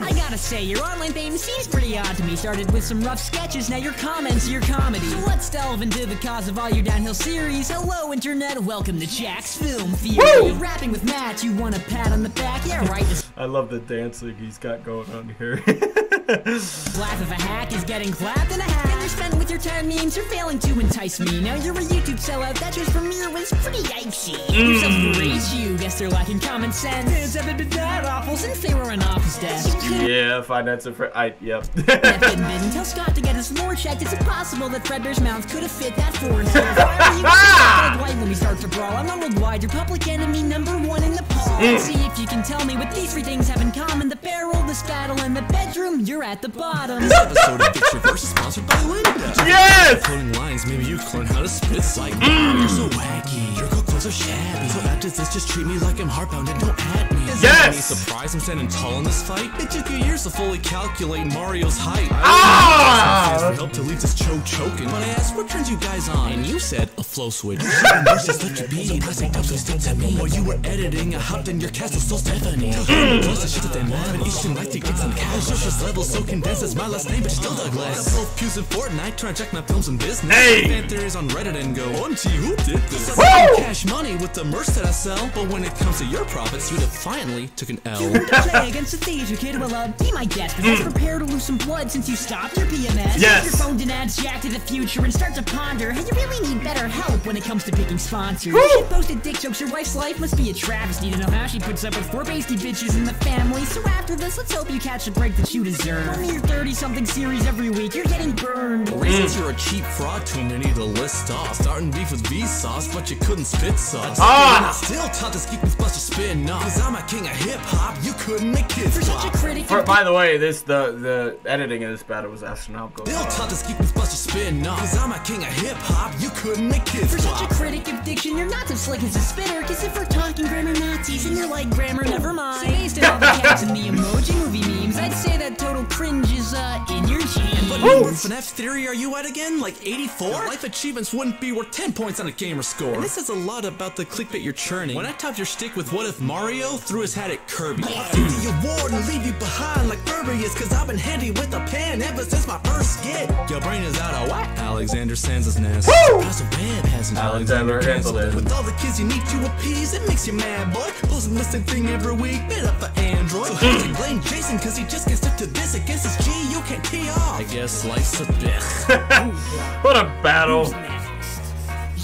I gotta say, your online fame seems pretty odd to me. Started with some rough sketches, now your comments, your comedy. So let's delve into the cause of all your downhill series. Hello, internet, welcome to Jack's Film Theory. Rapping with Matt, you want a pat on the back? Yeah, right. I love the dancing he's got going on here. [LAUGHS] Laugh of a hack is getting clapped in a hat. And you're spent with your time memes, you're failing to entice me. Now you're a YouTube sellout, that show's premiere was pretty yikesy. Mm. Yourself praise you, guess they're lacking common sense. Kids haven't been that awful since they were an office desk. [LAUGHS] yeah, finance and fr- I yep. [LAUGHS] Didn't tell Scott to get his lore checked. It's impossible that Fredbear's mouth could have fit that foreign self. Why are you [LAUGHS] so white when we start to brawl? I'm not worldwide, your public enemy number one in Nepal. Mm. Let's see if you can tell me what these three things have in common: the barrel, this battle, and the bedroom. You're at the bottom. This episode of Get Your Verse is sponsored by Linda. Yes! Cloning lines, maybe you can learn how to spit like wow, you're so wacky. Your cook clothes are shabby. So after this, just treat me like I'm heartbound and don't at me. Is Yes! any surprise I'm standing tall in this fight? It took you years to fully calculate Mario's height. Ah! Help to leave this choke choking. But I asked, what turns you guys on? And you said, a flow switch. [LAUGHS] Versus let you be, up, so stick to me. While you were editing, I hopped in your castle, so Stephanie. Plus the shit that they mad, but you like to get some cash. Surface level so condensed as my last name, but still Douglas. Both pews in Fortnite, trying to check my films and business. Hey! Fan theories on Reddit and go, OMG, who did this? I'm cash money with the merch that I sell, but when it comes to your profits, you have finally took an L. To play against the theater kid, well, uh, be my guest. Cause let's prepare to lose some blood since you stopped your PMS. Yes. Your phone didn't add jack to the future and start to ponder. Hey, you really need better help when it comes to picking sponsors. Woo! Shit posted dick jokes, your wife's life must be a travesty to know how she puts up with four pasty bitches in the family. So after this, let's hope you catch the break that you deserve. Only your 30 something series every week, you're getting burned. Reasons you're a cheap fraud tune you need to list off. Starting beef with Vsauce, but you couldn't spit sauce. Ah! And I still taught this geek with Buster spin off. Cause I'm a king of hip hop, you couldn't make kids For such a critic, For, by the way, this the the editing of this battle was astronomical. Still taught this geek with Buster spin off. Cause I'm a king of hip hop, you couldn't make kids For such a critic of diction, you're not so slick as a spitter. Cause if we're talking grammar Nazis and you're like grammar, never mind. So based on all the cats and the emoji movie memes, I'd say that total cringe is uh in your genes. What number FNAF theory are you at again? Like 84? Life achievements wouldn't be worth 10 points on a gamer score. And this says a lot about the clickbait you're churning. When I topped your stick with what if Mario threw his hat at Kirby? I'll do the award and leave you behind like Furbius, cause I've been handy with a pen ever since my first skit. Your brain is out of whack. Alexander Sands' nest. House of Web hasn't Alexander canceled handled it. With all the kids you need to appease, it makes you mad, boy. Posting the same thing every week, bit up for Android. So hashtag blame Jason, cause he just gets stuck to this against his G, you can't tee off. I guess life's a bitch. [LAUGHS] What a battle!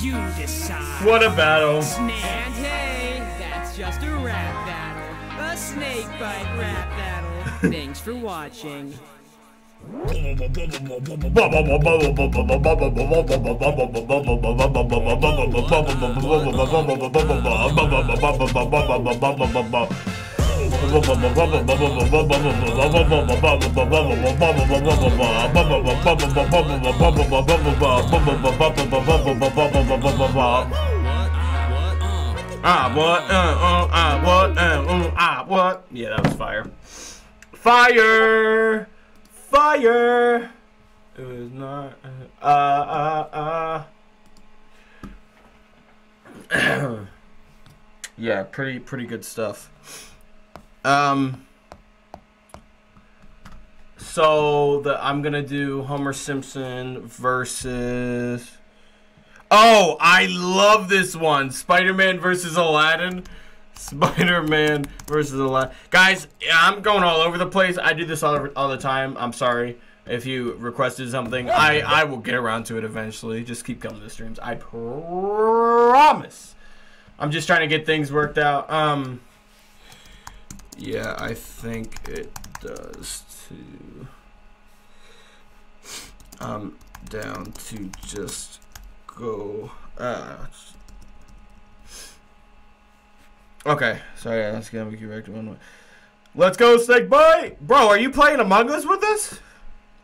You decide. What a battle! And hey, that's just a rap battle. A snake bite rap battle. [LAUGHS] Thanks for watching. [LAUGHS] Ah, what? Uh, ah, what? Uh, ah, what? Yeah, that was fire. Fire! Fire! It was not. Uh, uh, uh. [CLEARS THROAT] yeah, pretty, pretty good stuff. Um. So the I'm gonna do Homer Simpson versus. Oh, I love this one. Spider-Man versus Aladdin. Spider-Man versus Aladdin. guys. I'm going all over the place. I do this all all the time. I'm sorry if you requested something. I I will get around to it eventually. Just keep coming to the streams. I promise. I'm just trying to get things worked out. Um. Yeah, I think it does too. I'm down to just go. Uh, okay, sorry, that's gonna be correct one way. Let's go, Snake Boy! Bro, are you playing Among Us with us?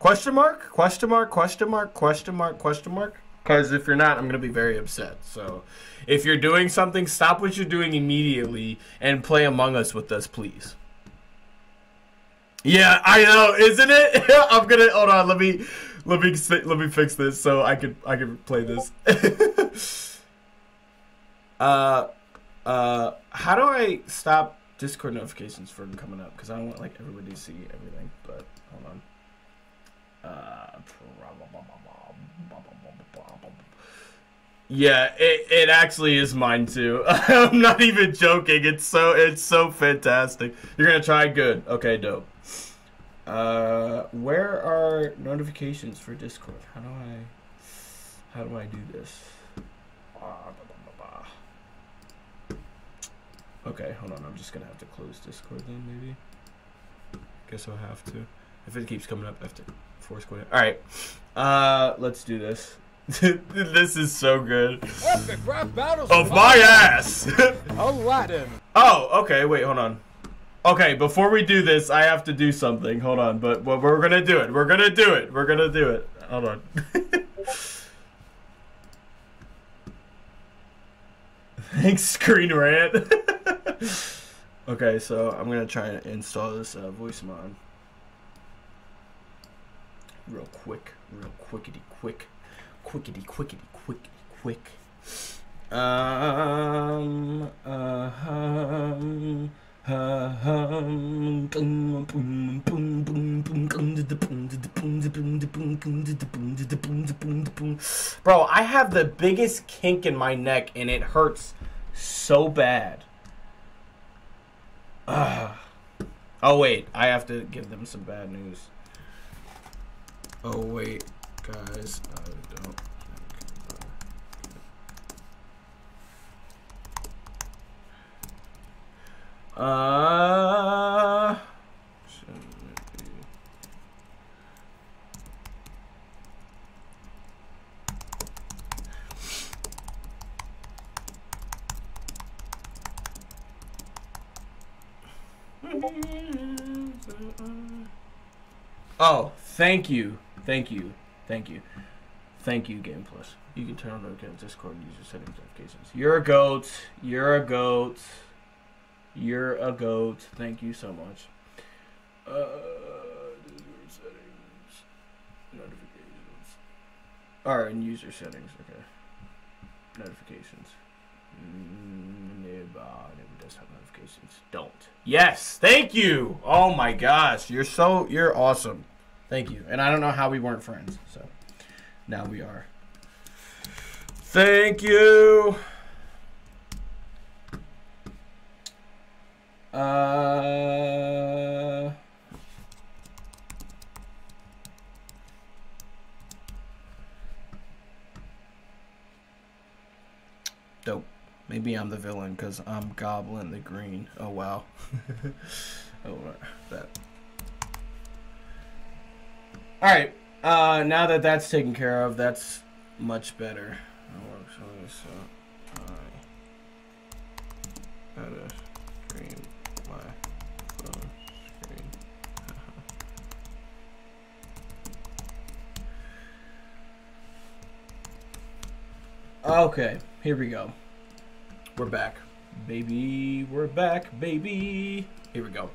Question mark? Question mark? Question mark? Question mark? Question mark? Because if you're not, I'm gonna be very upset. So, if you're doing something, stop what you're doing immediately and play Among Us with us, please. Yeah, I know, isn't it? [LAUGHS] I'm gonna hold on. Let me, let me, let me fix this so I can, I can play this. [LAUGHS] uh, uh, how do I stop Discord notifications from coming up? Because I don't want like everybody to see everything. But hold on. Uh, yeah, it, it actually is mine too. [LAUGHS] I'm not even joking. It's so it's so fantastic. You're gonna try good. Okay, dope. Uh, where are notifications for Discord? How do I how do I do this? Okay, hold on. I'm just gonna have to close Discord then, maybe. Guess I'll have to. If it keeps coming up, to force quit. All right, uh, let's do this. [LAUGHS] this is so good. Epic rap battles Of my ass. [LAUGHS] Aladdin. Oh, okay. Wait, hold on. Okay, before we do this, I have to do something. Hold on, but, but we're gonna do it. We're gonna do it. We're gonna do it. Hold on. [LAUGHS] Thanks, Screen Rant. okay, so I'm gonna try and install this uh, voice mod. Real quick, real quickity quick, quickity quickity quickity quick. Um, uh, um, Bro, I have the biggest kink in my neck and it hurts so bad. Ugh. Oh wait, I have to give them some bad news. Oh wait, guys, I don't. Uh. Oh, thank you, thank you, thank you, thank you, Game Plus. You can turn on Discord, and user settings notifications. You're a goat. You're a goat. You're a goat. Thank you so much. Uh, settings, notifications. Alright, and user settings. Okay. Notifications. Never, never does have notifications. Don't. Yes. Thank you. Oh my gosh, you're so you're awesome. Thank you. And I don't know how we weren't friends. So now we are. Thank you. Uh. Dope. Maybe I'm the villain because I'm Goblin the Green. Oh wow. [LAUGHS] oh that. All right. Uh, now that that's taken care of, that's much better. Okay, so I gotta screen okay, here we go. We're back, baby. We're back, baby. Here we go.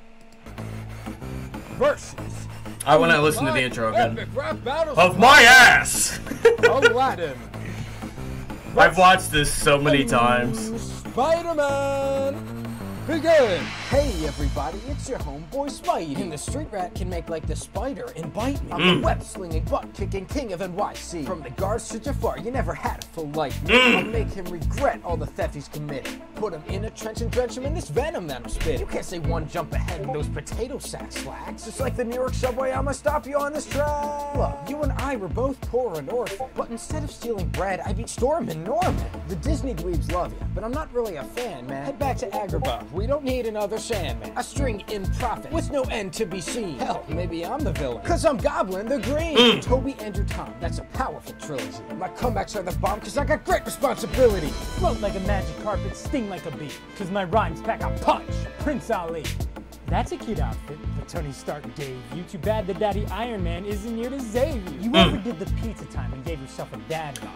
Versus. I want to listen to the intro again. Epic rap battles Of my ass! Aladdin. [LAUGHS] I've watched this so many times. Spider-Man. Begin. Hey everybody, it's your homeboy Spidey. And the street rat can make like the spider and bite me. I'm Mm. the web slinging, butt kicking king of NYC. From the guards to Jafar, you never had a full life. Mm. I'll make him regret all the theft he's committed. Put him in a trench and drench him in this venom that I'm spitting. You can't say one jump ahead in those potato sack slacks. Just like the New York subway, I'ma stop you on this track. Look, you and I were both poor and orphan. But instead of stealing bread, I beat Storm and Norman. The Disney dweebs love you, but I'm not really a fan, man. Head back to Agrabah. We don't need another Sandman. A string in profit with no end to be seen. Hell, maybe I'm the villain. Cause I'm Goblin the Green. Mm. Toby, Andrew, Tom. That's a powerful trilogy. My comebacks are the bomb cause I got great responsibility. Float like a magic carpet, sting like a bee. Cause my rhymes pack a punch. Prince Ali. That's a cute outfit, the Tony Stark gave you. Too bad the daddy Iron Man isn't here to save you. You Mm. overdid the pizza time and gave yourself a dad bod.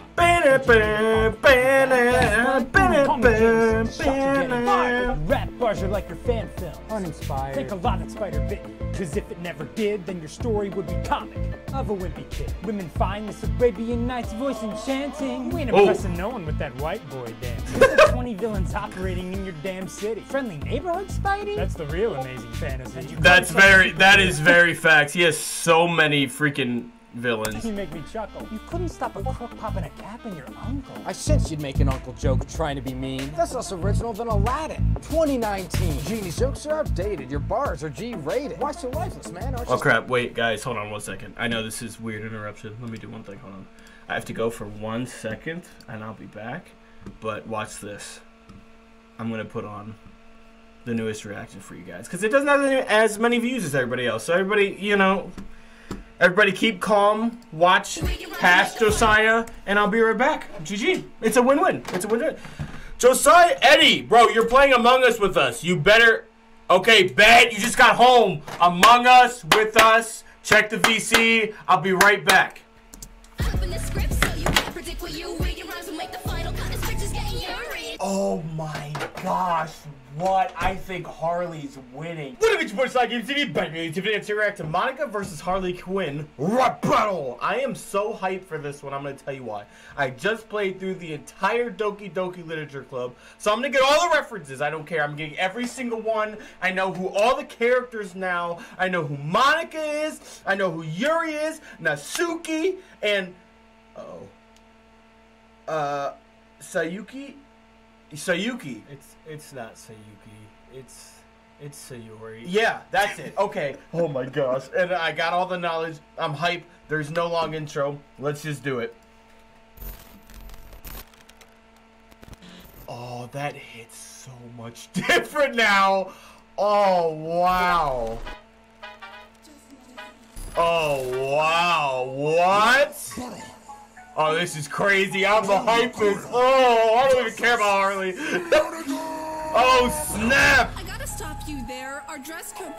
Rap bars are like your fan film. Uninspired. Think a lot that spider bit you. Cause if it never did, then your story would be comic of a wimpy kid. Women find this Arabian Nights voice enchanting. You ain't Oh. impressing no one with that white boy dance. [LAUGHS] There's 20 villains operating in your damn city. Friendly neighborhood, Spidey? That's the real amazing fantasy. That's very. That is very facts. He has so many freaking villains. You make me chuckle. You couldn't stop a crook popping a cap in your uncle. I sensed you'd make an uncle joke trying to be mean. That's less original than Aladdin. 2019. Genie's jokes are outdated. Your bars are G-rated. Why so lifeless, man? Aren't Oh crap! Wait, guys, hold on one second. I know this is weird interruption. Let me do one thing. Hold on. I have to go for one second, and I'll be back. But watch this. I'm gonna put on the newest reaction for you guys because it doesn't have as many views as everybody else. So everybody, you know, everybody keep calm. Watch past Josiah, and I'll be right back. GG. It's a win-win. It's a win-win. Josiah Eddie, bro, you're playing Among Us with us. You better. Okay, bet you just got home. Among Us with us. Check the VC. I'll be right back. Open the script so you can't predict what you read. Your rhymes will make the final cut. This picture's getting urine. Oh my gosh, what? I think Harley's winning. What if it's Bush like TV banging TV interact to Monika versus Harley Quinn rap battle? I am so hyped for this one. I'm gonna tell you why. I just played through the entire Doki Doki Literature Club, so I'm gonna get all the references. I don't care. I'm getting every single one. I know who all the characters now. I know who Monika is. I know who Yuri is. Natsuki and oh, uh, Sayuki. Sayuki. It's it's not Sayuki. It's it's Sayori. Yeah, that's it. Okay. Oh my gosh. And I got all the knowledge. I'm hype. There's no long intro. Let's just do it. Oh, that hits so much [LAUGHS] different now. Oh, wow. Oh, wow. What? Oh, this is crazy. I'm the hypest. Oh, I don't even care about Harley. [LAUGHS] oh, snap. I gotta stop you there. Our dress code.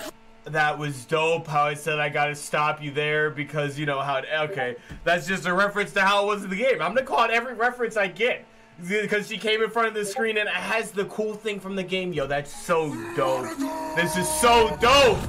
That was dope. How I said I gotta stop you there because you know how. It, okay, that's just a reference to how it was in the game. I'm gonna call it every reference I get because she came in front of the screen and it has the cool thing from the game. Yo, that's so dope. This is so dope.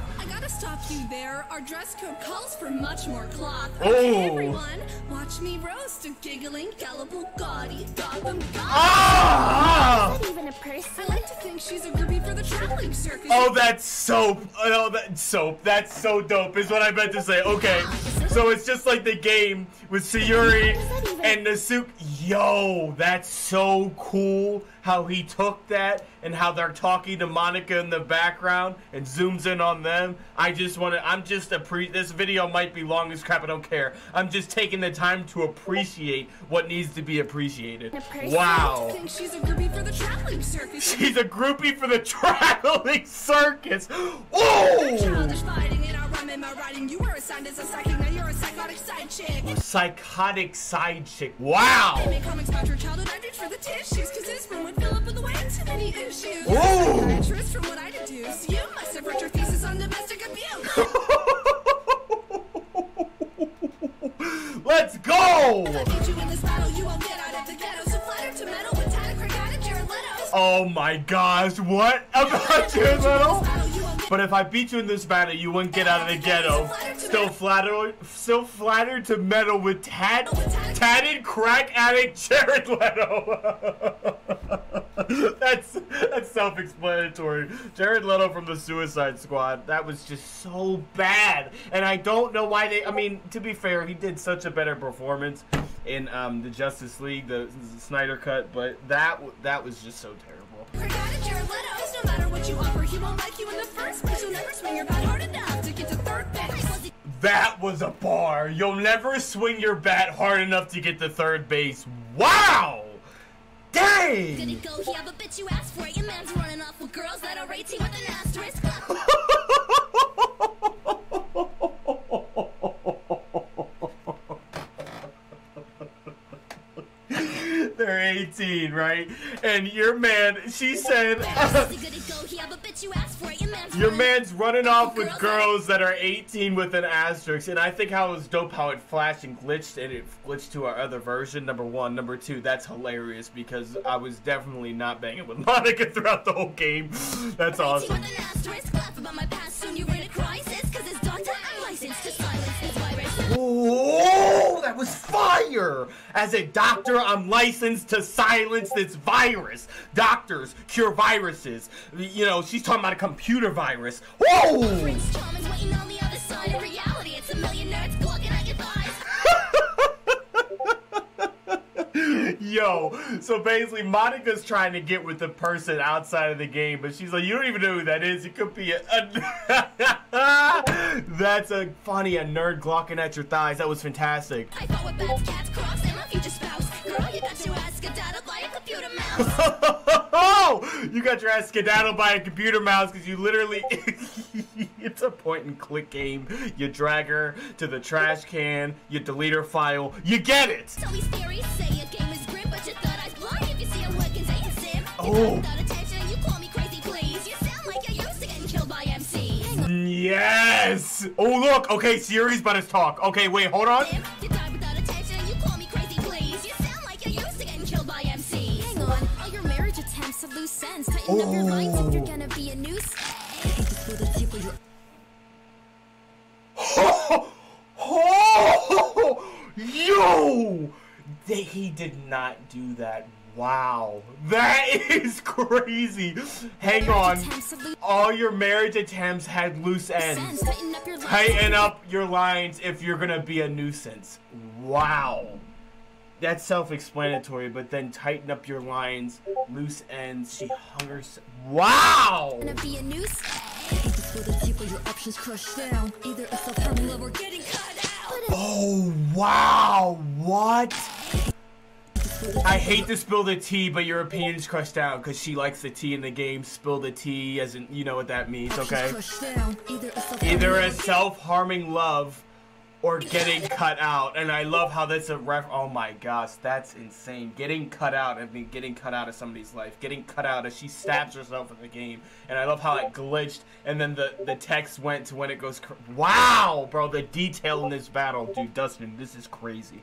I gotta stop you there. Our dress code calls for much more cloth. Oh. Okay, everyone, watch me roast a giggling, gullible, gaudy, gotham, god. Ah! That even a person? I like to think she's a groupie for the traveling circus. Oh, that's soap. Oh, that soap. That's so dope. Is what I meant to say. Okay, so it's just like the game with Sayuri and Natsuki. Yo, that's so cool. How he took that and how they're talking to Monika in the background and zooms in on them. I just want to. I'm just a pre. This video might be long as crap. I don't care. I'm just taking the time to appreciate what needs to be appreciated. Wow. She's a groupie for the traveling circus. She's a groupie for the [LAUGHS] traveling circus. Childish Oh! fighting in our rhyme and my writing. You were assigned as a psychic, now you're a psychotic side chick. Psychotic side chick. Wow. They make comics about your childhood. I reach for the tissues, cause this room would fill up with way too many issues. Ooh. From what I deduce, you must have wrote your thesis on domestic abuse. [LAUGHS] Let's go! I beat you in this battle, you won't get out of the ghetto. So flattered to metal with Tatacric and Jared Leto. Oh my gosh, what [LAUGHS] about Jared Leto? But if I beat you in this battle, you wouldn't get out of the ghetto. Still flattered, still flattered to metal with tat, tatted crack addict [LAUGHS] Jared Leto. [LAUGHS] that's that's self-explanatory. Jared Leto from the Suicide Squad. That was just so bad, and I don't know why they. I mean, to be fair, he did such a better performance in um, the Justice League, the, the Snyder cut, but that that was just so terrible. Forgot it, Jared Leto's. No matter what you offer, he won't like you in the first place. You'll never swing your bat hard enough to get to third base. That was a bar. You'll never swing your bat hard enough to get to third base. Wow! Did Dang! it go? But bitch, you asked for it. Your man's running off with girls that are 18 with an asterisk. [LAUGHS] They're 18, right? And your man, she said, [LAUGHS] Did it go? Yeah, but bitch, you asked for it. Your man's your running man's running off with girls that are 18 with an asterisk. And I think how it was dope how it flashed and glitched and it glitched to our other version. Number one. Number two, that's hilarious because I was definitely not banging with [LAUGHS] Monika throughout the whole game. That's awesome. That was fire! As a doctor, I'm licensed to silence this virus. Doctors cure viruses. You know, she's talking about a computer virus. Whoa! [LAUGHS] Yo, so basically, Monika's trying to get with the person outside of the game, but she's like, "You don't even know who that is. It could be a." a [LAUGHS] That's a funny, a nerd glocking at your thighs. That was fantastic. I fought with bats, cats, crocs, and my future spouse. Girl, you got your ass skedaddled by a computer mouse. oh, [LAUGHS] you got your ass skedaddled by a computer mouse because you literally. it's a point and click game. You drag her to the trash can, you delete her file, you get it! Tell on. Yes! Oh, look, okay, Sayori's about to talk. Okay, wait, hold on. You talk without attention, you call me crazy, please. You sound like you're used to getting killed by MC. Hang on, all your marriage attempts have loose ends. Tighten up your lines if you're gonna be a noose. Oh, [LAUGHS] yo! He did not do that. Wow. That [LAUGHS] is crazy. Hang on. All your marriage attempts had loose ends. Tighten up your lines. Tighten up your lines if you're gonna be a nuisance. Wow. That's self-explanatory, but then tighten up your lines, loose ends. She hung herself. Wow. Gonna be a noose. your options crushed down. Either a self-harming love or Getting cut out. Oh wow! What? I hate to spill the tea, but your opinion's crushed out because she likes the tea in the game. Spill the tea, as in you know what that means, okay? Either a self-harming love- or getting cut out, and I love how that's a ref. Oh my gosh, that's insane! Getting cut out, I mean, getting cut out of somebody's life, getting cut out as she stabs herself in the game, and I love how it glitched, and then the the text went to when it goes. Cr- wow, bro, the detail in this battle, dude, Dustin, this is crazy.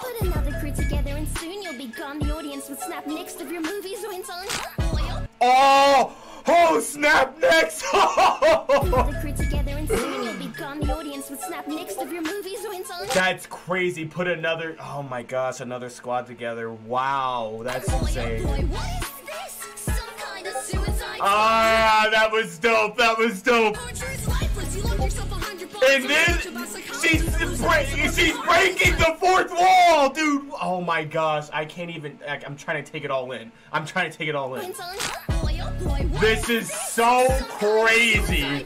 Put another crew together and soon you'll be gone. The audience will snap next of your movies went on oil. Oh, oh, snap next! [LAUGHS] Another crew together and soon you'll be gone. The audience will snap next of your movies went on That's crazy. Put another. Oh my gosh, another squad together. Wow, that's insane. Boy, what is this? Some kind of suicide. Ah, that was dope. That was dope. Torture's lifeless. You lock yourself a hundred bucks. And then she's breaking. She's breaking the fourth wall, dude. Oh my gosh, I can't even. I- I'm trying to take it all in. I'm trying to take it all in. Went on oil. Boy, what This is so crazy.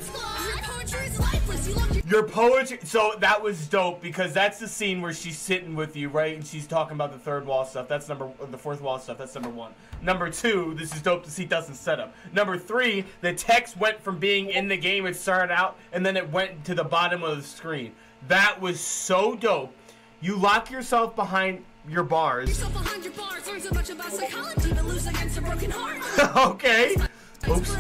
Your poetry. So that was dope because that's the scene where she's sitting with you, right? And she's talking about the third wall stuff. That's number. The fourth wall stuff. That's number one. Number two. This is dope to see Dustin's setup. Number three. The text went from being in the game. It started out, and then it went to the bottom of the screen. That was so dope. You lock yourself behind your bars. yourself a hundred bars. Learns a bunch about psychology, but lose against a broken heart. [LAUGHS] okay. Oops.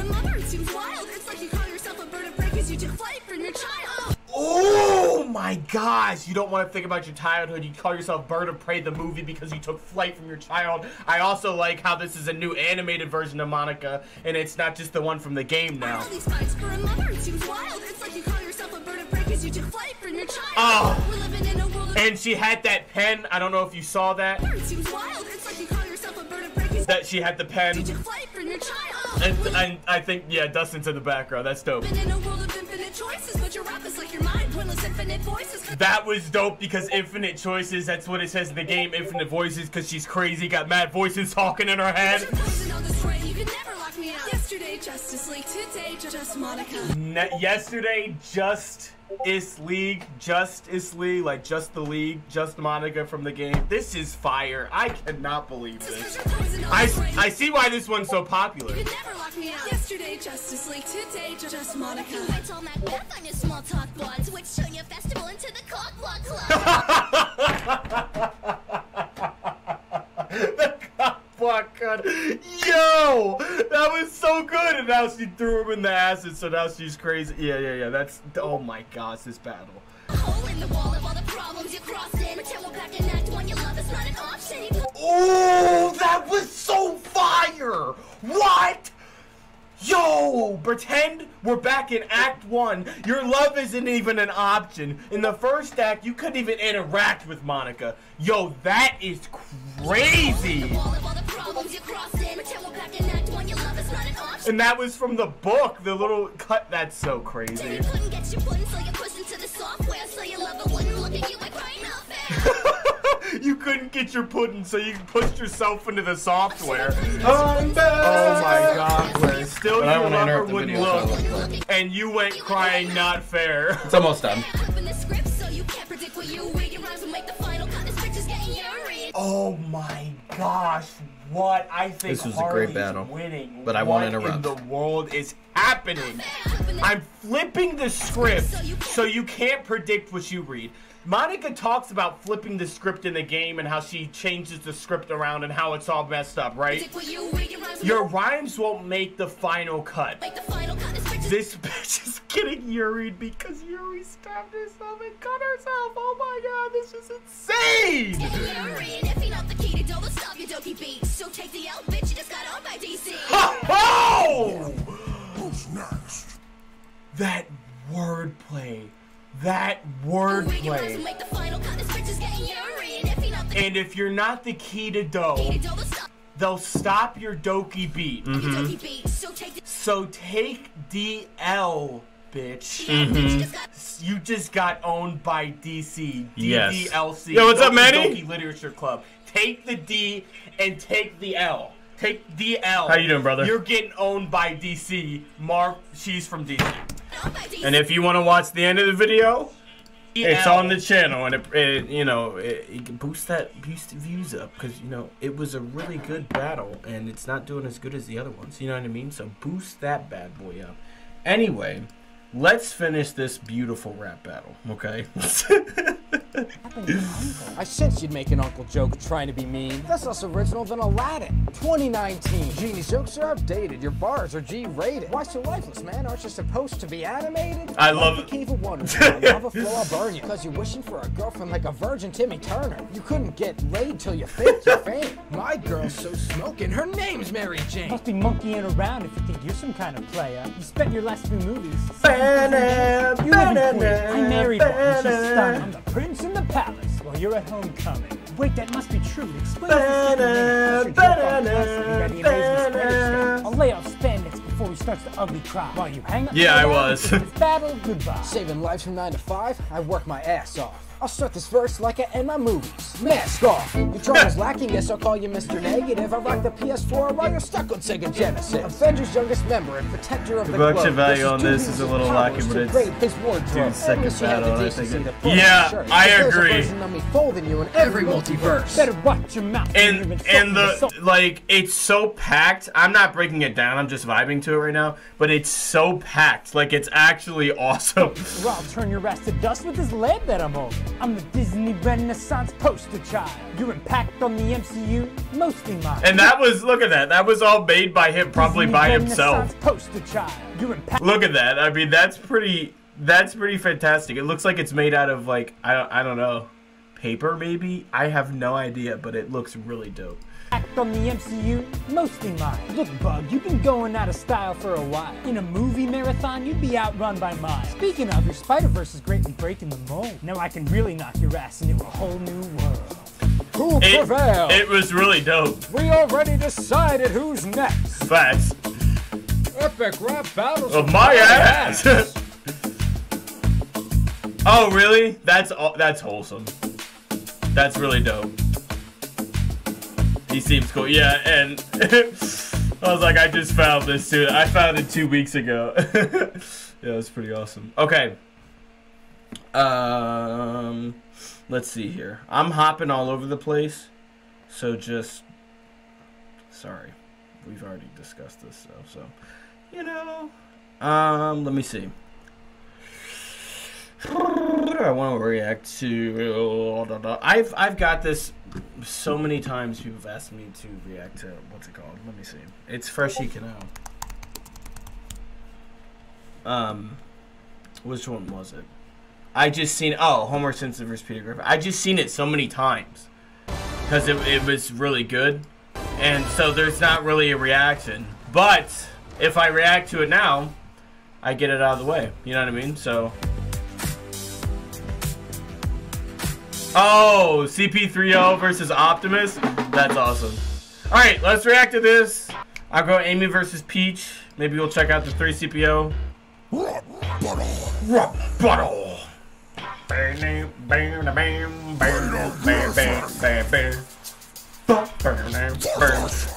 For a mother, it seems wild. It's like you call yourself a bird of prey 'cause you took flight from your child. Oh my gosh! You don't want to think about your childhood. You call yourself Bird of Prey the movie because you took flight from your child. I also like how this is a new animated version of Monika, and it's not just the one from the game now. All these fights for a mother, it seems wild. It's like you call yourself a bird of prey 'cause you took flight from your child. Oh. We're living in a world of And she had that pen. I don't know if you saw that. It seems wild. It's like you call yourself a bird of prey 'cause that she had the pen. Did you fight for your child? And, and I think yeah, Dustin's in the background. That's dope. Been in a world of infinite choices, but your rap is like your mind, pointless infinite voices. That was dope because infinite choices. That's what it says in the game. Infinite voices because she's crazy. Got mad voices talking in her head. Poison on this train, you can never lock me out. Yesterday, Justice League. Today, just Monika. Ne- yesterday, just is league, just is league, like just the league, just Monika from the game. This is fire. I cannot believe this. I, I see why this one's so popular. You never lock me out. Yesterday, Justice League. Today, just Monica. You went all Macbeth on your small talk blonde, which turned your festival into the cock block club. [LAUGHS] [LAUGHS] Fuck God. Yo! That was so good! And now she threw him in the acid, so now she's crazy. Yeah, yeah, yeah. That's. Oh my gosh, this battle. Hole in the wall of all the problems you crossed in. Pretend we're back in act one. Your love is not an option. You Oh, that was so fire! What? Yo, pretend we're back in Act 1. Your love isn't even an option. In the first act, you couldn't even interact with Monika. Yo, that is crazy! problems you crossed in. Pretend we're back in act one. Your love is not an option. And that was from the book, the little cut. That's so crazy. [LAUGHS] You couldn't get your pudding, so you pushed into the software. So your lover wouldn't look at you like crying out there. You couldn't get your pudding, so you pushed yourself into the software. [LAUGHS] Oh my god, Glenn. Still But your lover wouldn't video, so I look. look And you went crying not fair. It's almost done. Open the script, so you can't predict what you read. Your rhymes will make the final cut. This bitch is getting your read. Oh my gosh, what I think This was a great battle, winning. but I what won't interrupt. in the world is happening? I'm flipping the script so you can't predict what you read. Monika talks about flipping the script in the game and how she changes the script around and how it's all messed up, right? Predict what you read. Your rhymes will Your rhymes won't make the final cut. make the final cut. This bitch is getting Yuri'd because Yuri stabbed herself and cut herself. Oh my god, this is insane! getting your read. If if you're not the key to dough, key to double stop they'll stop your doki beat. your dopey beat. So take the So take DL, bitch. Mhm. You just got owned by DC. Yes. Yo, what's up, Manny? Doki Literature Club. Take the D and take the L. Take DL. How you doing, brother? You're getting owned by DC. Marv, she's from DC. And if you want to watch the end of the video, it's on the channel, and it, it you know it, it can boost that boost views up because you know it was a really good battle, and it's not doing as good as the other ones. You know what I mean? So boost that bad boy up. Anyway, let's finish this beautiful rap battle. Okay. [LAUGHS] I sensed you'd make an uncle joke trying to be mean. That's less original than Aladdin. 2019. Genie's jokes are outdated. Your bars are G-rated. Why so lifeless, man? Aren't you supposed to be animated? I love Like it. the Cave of Wonders. [LAUGHS] I love a flow, I'll burn you. Cause you're wishing for a girlfriend like a virgin Timmy Turner. You couldn't get laid till you think you're [LAUGHS] famous. My girl's so smoking. Her name's Mary Jane. Must be monkeying around if you think you're some kind of player. You spent your last few movies. Ba-na, You live in Queens. ba-na-na, I married one. She's ba-na. stunning. I'm the prince in the palace while you're at homecoming. Wait, that must be true. Explain this to me. Plus, your joke on Plus will be ready in Raisman's credits. I'll lay off spandex before he starts the ugly cry. While you hang up Yeah, I was. This battle, goodbye. Saving lives from 9 to 5, I work my ass off. I'll start this verse like I end my movies. Mask off. Your trauma's lacking, guess I'll call you Mr. Negative. I rock the PS4 while you're stuck on Sega Genesis. Avengers youngest member and protector of The the, production globe. value on this is a little lacking, but it's grade his wardrobe. dude's second At least you have the battle, I think Yeah. I agree. me folding you in every multiverse. Better watch your mouth. and and the like it's so packed i'm not breaking it down i'm just vibing to it right now but it's so packed like it's actually [LAUGHS] awesome I'll turn your ass to dust with this lead that I'm holding. I'm the Disney Renaissance poster child. Your impact on the MCU, mostly mine. and that was look at that that was all made by him probably Disney by himself poster child. Your impact. look at that i mean that's pretty that's pretty fantastic it looks like it's made out of like i don't, I don't know paper maybe i have no idea but it looks really dope Act on the MCU, mostly mine. Look, Bug, you've been going out of style for a while. In a movie marathon, you'd be outrun by mine. Speaking of, your Spider Verse is greatly breaking the mold. Now I can really knock your ass into a whole new world. Who It, prevailed? it was really dope. we already decided who's next. Facts. Epic rap battles Of my ass. [LAUGHS] oh, really? That's all, that's wholesome. That's really dope. He seems cool. Yeah, and [LAUGHS] I was like, I just found this too. I found it two weeks ago. [LAUGHS] yeah, it was pretty awesome. Okay. Um, let's see here. I'm hopping all over the place, so just sorry. We've already discussed this stuff, so you know. Um, let me see. [SIGHS] I want to react to. I've I've got this so many times. People have asked me to react to what's it called? Let me see. It's Freshy Kanal. Um, which one was it? I just seen. Oh, Homer Simpson versus Peter Griffin. I just seen it so many times because it it was really good, and so there's not really a reaction. But if I react to it now, I get it out of the way. You know what I mean? So. Oh, CP3O versus Optimus? That's awesome. Alright, let's react to this. I'll go Amy versus Peach. Maybe we'll check out the 3CPO. Rebuttal.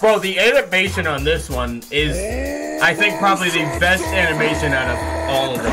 Bro, the animation on this one is, I think, probably the best animation out of all of them.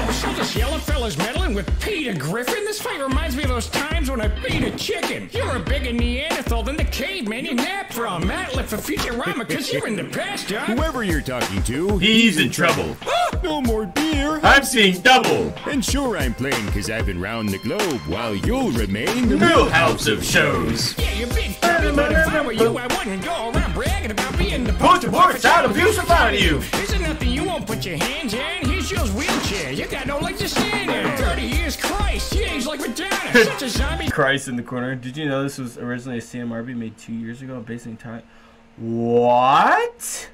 So this yellow with Peter Griffin? This fight reminds me of those times when I beat a chicken. You're a bigger Neanderthal than the caveman you napped from. Matt left for Futurama because you're in the past, John. Whoever you're talking to, He's in trouble. [GASPS] no more beer. I'm seeing double. And sure, I'm playing because I've been round the globe while you'll remain the Milhouse of shows. Yeah, you big dummy, but if I were you, I wouldn't go around bragging about being the Poster boy child abuse in front of you. Is it nothing you won't put your hands in? Here's your wheelchair. You got no legs to stand in. 30 years, Christ. You age like Madonna. [LAUGHS] Such a zombie. Christ in the corner. Did you know this was originally a CMRB made two years ago based in time? What?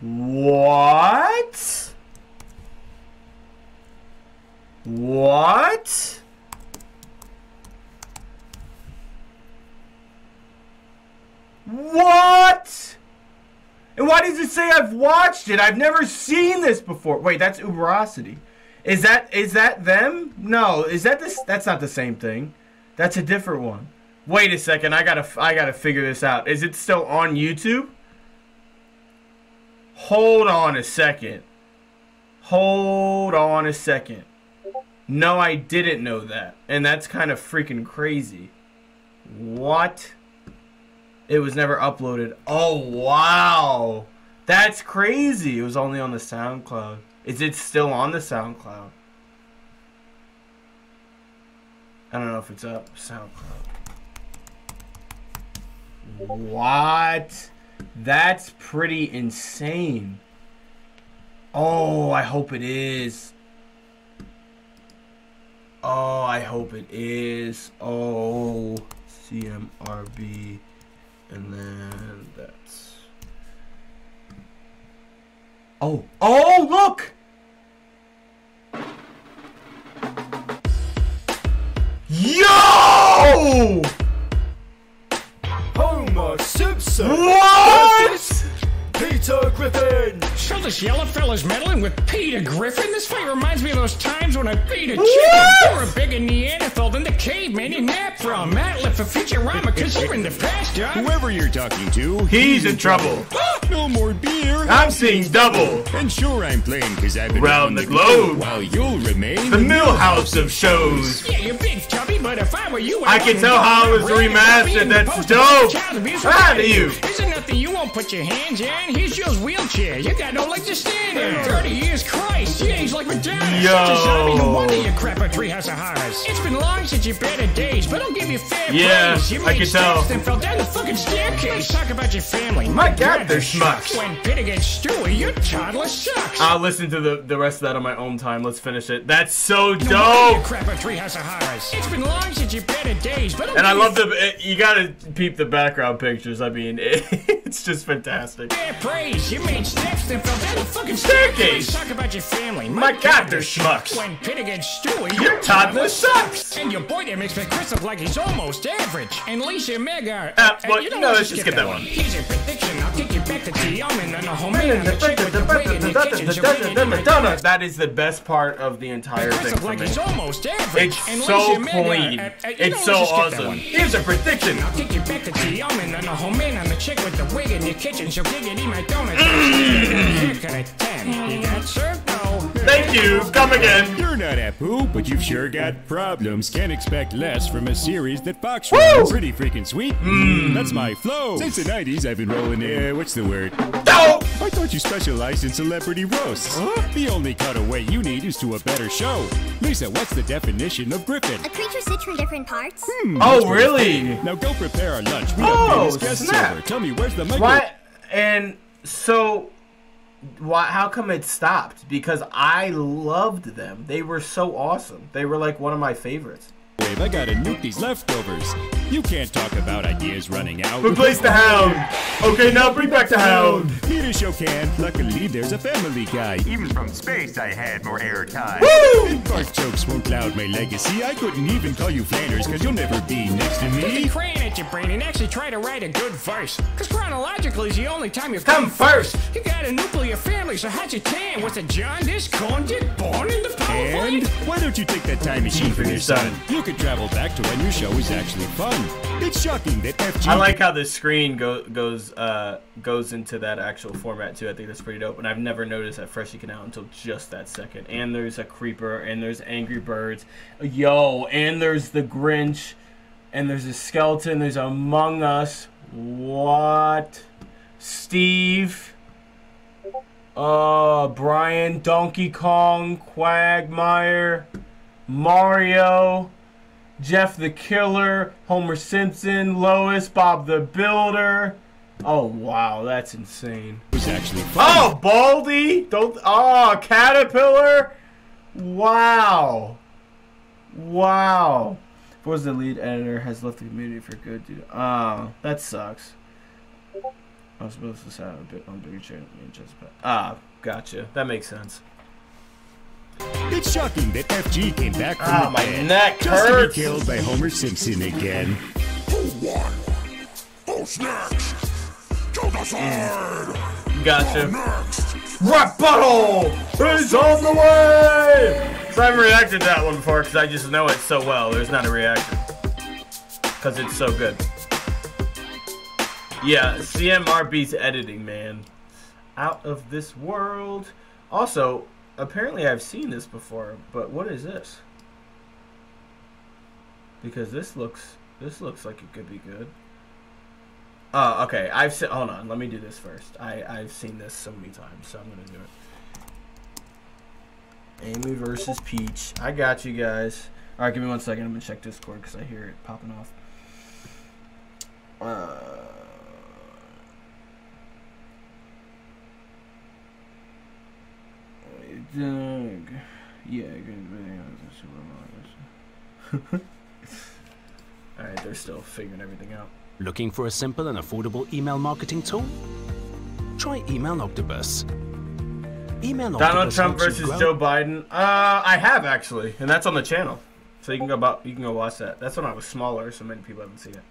What? What? What? And why does it say I've watched it? I've never seen this before. Wait, that's Uberosity. Is that is that them? No, is that this? That's not the same thing. That's a different one. Wait a second. I gotta I gotta figure this out. Is it still on YouTube? Hold on a second. Hold on a second. No, I didn't know that, and that's kind of freaking crazy. What? It was never uploaded. Oh wow, that's crazy. It was only on the SoundCloud. Is it still on the SoundCloud? I don't know if it's up. SoundCloud. What? That's pretty insane. Oh, I hope it is. Oh, I hope it is. Oh, CMRB. And then that's. Oh, oh, look! Yo! Homer Simpson. What? Peter Griffin. So this yellow fella's meddling with Peter Griffin? This fight reminds me of those times when I beat a chicken. What? You're a bigger Neanderthal than the caveman you napped from. Matt left for Futurama because you're in the past, John. Whoever you're talking to, He's in trouble. Ah, no more beer. I'm seeing double. And sure, I'm playing because I've been Round the globe. while you'll remain The Milhouse of shows. Yeah, you're big chubby, but if I were you, I can wouldn't tell how it was around bragging about remastered. That's dope. boy child Proud of you. Isn't nothing you won't put your hands in? Here's your wheelchair. You got no legs to stand in. 30 years, Christ. You age like Madonna. Yo. Such a zombie. No wonder you crap a treehouse of horrors. It's been long since you've better days, but I'll give you fair Yeah, praise. You I made can tell. fell down the fucking staircase. Let's talk about your family. My God, they're schmucks. When Peter gets Stewie, your toddler sucks. I'll listen to the, the rest of that on my own time. Let's finish it. That's so No dope. crap a treehouse of horrors. It's been long since you've better days, but I'll And I love the. Eh, you gotta peep the background pictures. I mean, [LAUGHS] [LAUGHS] it's just fantastic. Yeah, praise. You made steps and fell down the fucking staircase. Talk about your family. My God, they're schmucks. When pit against Stewie, Your toddler sucks. And your boy there makes Chris look like he's almost average. And Lisa Mega. Uh, well, you know no, let's just skip that one. Here's a prediction. I'll take you back to Tiamat and a home man. The chick with the wig in the kitchen. So wait in my donut. That is the best part of the entire thing for me. he's almost average. It's and so clean. uh, uh, It's so let's just skip that awesome. Here's a prediction. I'll take you back to Tiamat and a home man and the chick with the wig in your kitchen. She'll So giggity my donut. Haircut at 10. You got served? No. Thank you. Come again. You're not Apu, but you've sure got problems. Can't expect less from a series that Fox runs. Pretty freaking sweet. Mm, that's my flow. Since the 90s, I've been rolling, uh, what's the word? No! I thought you specialized in celebrity roasts. The only cutaway you need is to a better show. Lisa, what's the definition of Griffin? A creature sits from different parts. Hmm, Oh, really? cool. Now go prepare our lunch. We Oh, have famous guests snap. over. Tell me, where's the micro? Why? And so, why? How come it stopped? Because I loved them. They were so awesome. They were like one of my favorites. Wave, I gotta nuke these leftovers. You can't talk about ideas running out. Replace the hound. Okay, now bring back the hound. Peter show can. Luckily, there's a family guy. Even from space, I had more airtime. Woo! Fart jokes won't cloud my legacy. I couldn't even call you Flanders, cause you'll never be next to Put the me. crayon at your brain and actually try to write a good verse. Cause chronologically is the only time you've Come first. You got a nuclear family, so how'd you tan? Was it jaundice, conjure, born in the power And plant? why don't you take that time machine from your son? You could travel back to when your show is actually fun. It's shocking that FG. I like how the screen go, goes uh, goes into that actual format too. I think that's pretty dope. And I've never noticed that Freshy Kanal until just that second. And there's a creeper, and there's Angry Birds, yo, and there's the Grinch, and there's a skeleton. There's Among Us. What? Steve. Uh, Brian, Donkey Kong, Quagmire, Mario. Jeff the Killer, Homer Simpson, Lois, Bob the Builder. Oh wow, that's insane. was actually fun. Oh, Baldy! Don't oh Caterpillar! Wow. Wow. Was the lead editor has left the community for good, dude. Oh, that sucks. I was supposed to sound a bit on bigger channel just but ah, gotcha. That makes sense. It's shocking that FG came back from Ah, the my dead neck just hurts. to be killed by Homer Simpson again. Who's next? Kill the sword! Gotcha. Bottle is on the way. So I haven't reacted to that one before because I just know it so well. There's not a reaction because it's so good. Yeah, CMRB's editing, man, out of this world. Also, apparently I've seen this before, but what is this? Because this looks this looks like it could be good. Oh, okay. I've seen. Hold on. Let me do this first. I I've seen this so many times, so I'm gonna do it. Amy versus Peach. I got you guys. All right, give me one second. I'm gonna check Discord because I hear it popping off. Uh. Doug. Yeah, good video. Alright, they're still figuring everything out. Looking for a simple and affordable email marketing tool? Try Email Octopus. Email Octopus Donald Octopus Trump versus Joe Biden. Uh, I have actually, and that's on the channel, so you can go about you can go watch that. That's when I was smaller, so many people haven't seen it.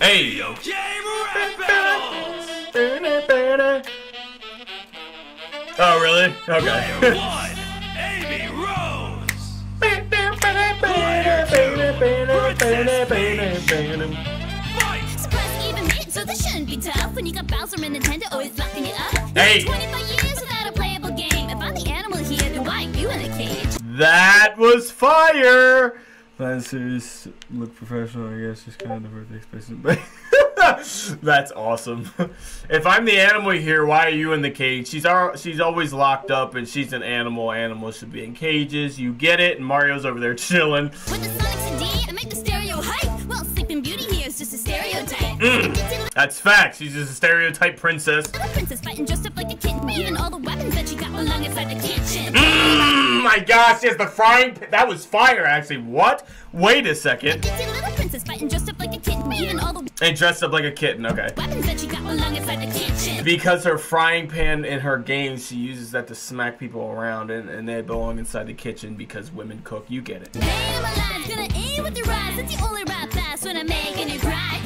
Hey yo. Oh really? Okay. Amy Rose. Surprise even hit, so this shouldn't be tough. When you got Bowser and Nintendo always locking it up. Hey. 25 years without a playable game. If I'm the animal here, then why are you in a cage? That was fire. That series look professional, I guess. Just kind of birthday expectation, but [LAUGHS] that's awesome. [LAUGHS] if I'm the animal here, why are you in the cage? She's al- she's always locked up, and she's an animal. Animals should be in cages. You get it? And Mario's over there [LAUGHS] chilling. Mm, that's facts. She's just a stereotype princess. Little princess fighting dressed up like a kitten. Even all the weapons that she got belong inside the kitchen. Mm, my gosh, she has the frying pan. That was fire, actually. What? Wait a second. Little princess fighting dressed up like a kitten. Even all the And dressed up like a kitten, okay. weapons that she got belong inside the kitchen. Because her frying pan in her games, she uses that to smack people around, and, and they belong inside the kitchen because women cook. You get it. Hey,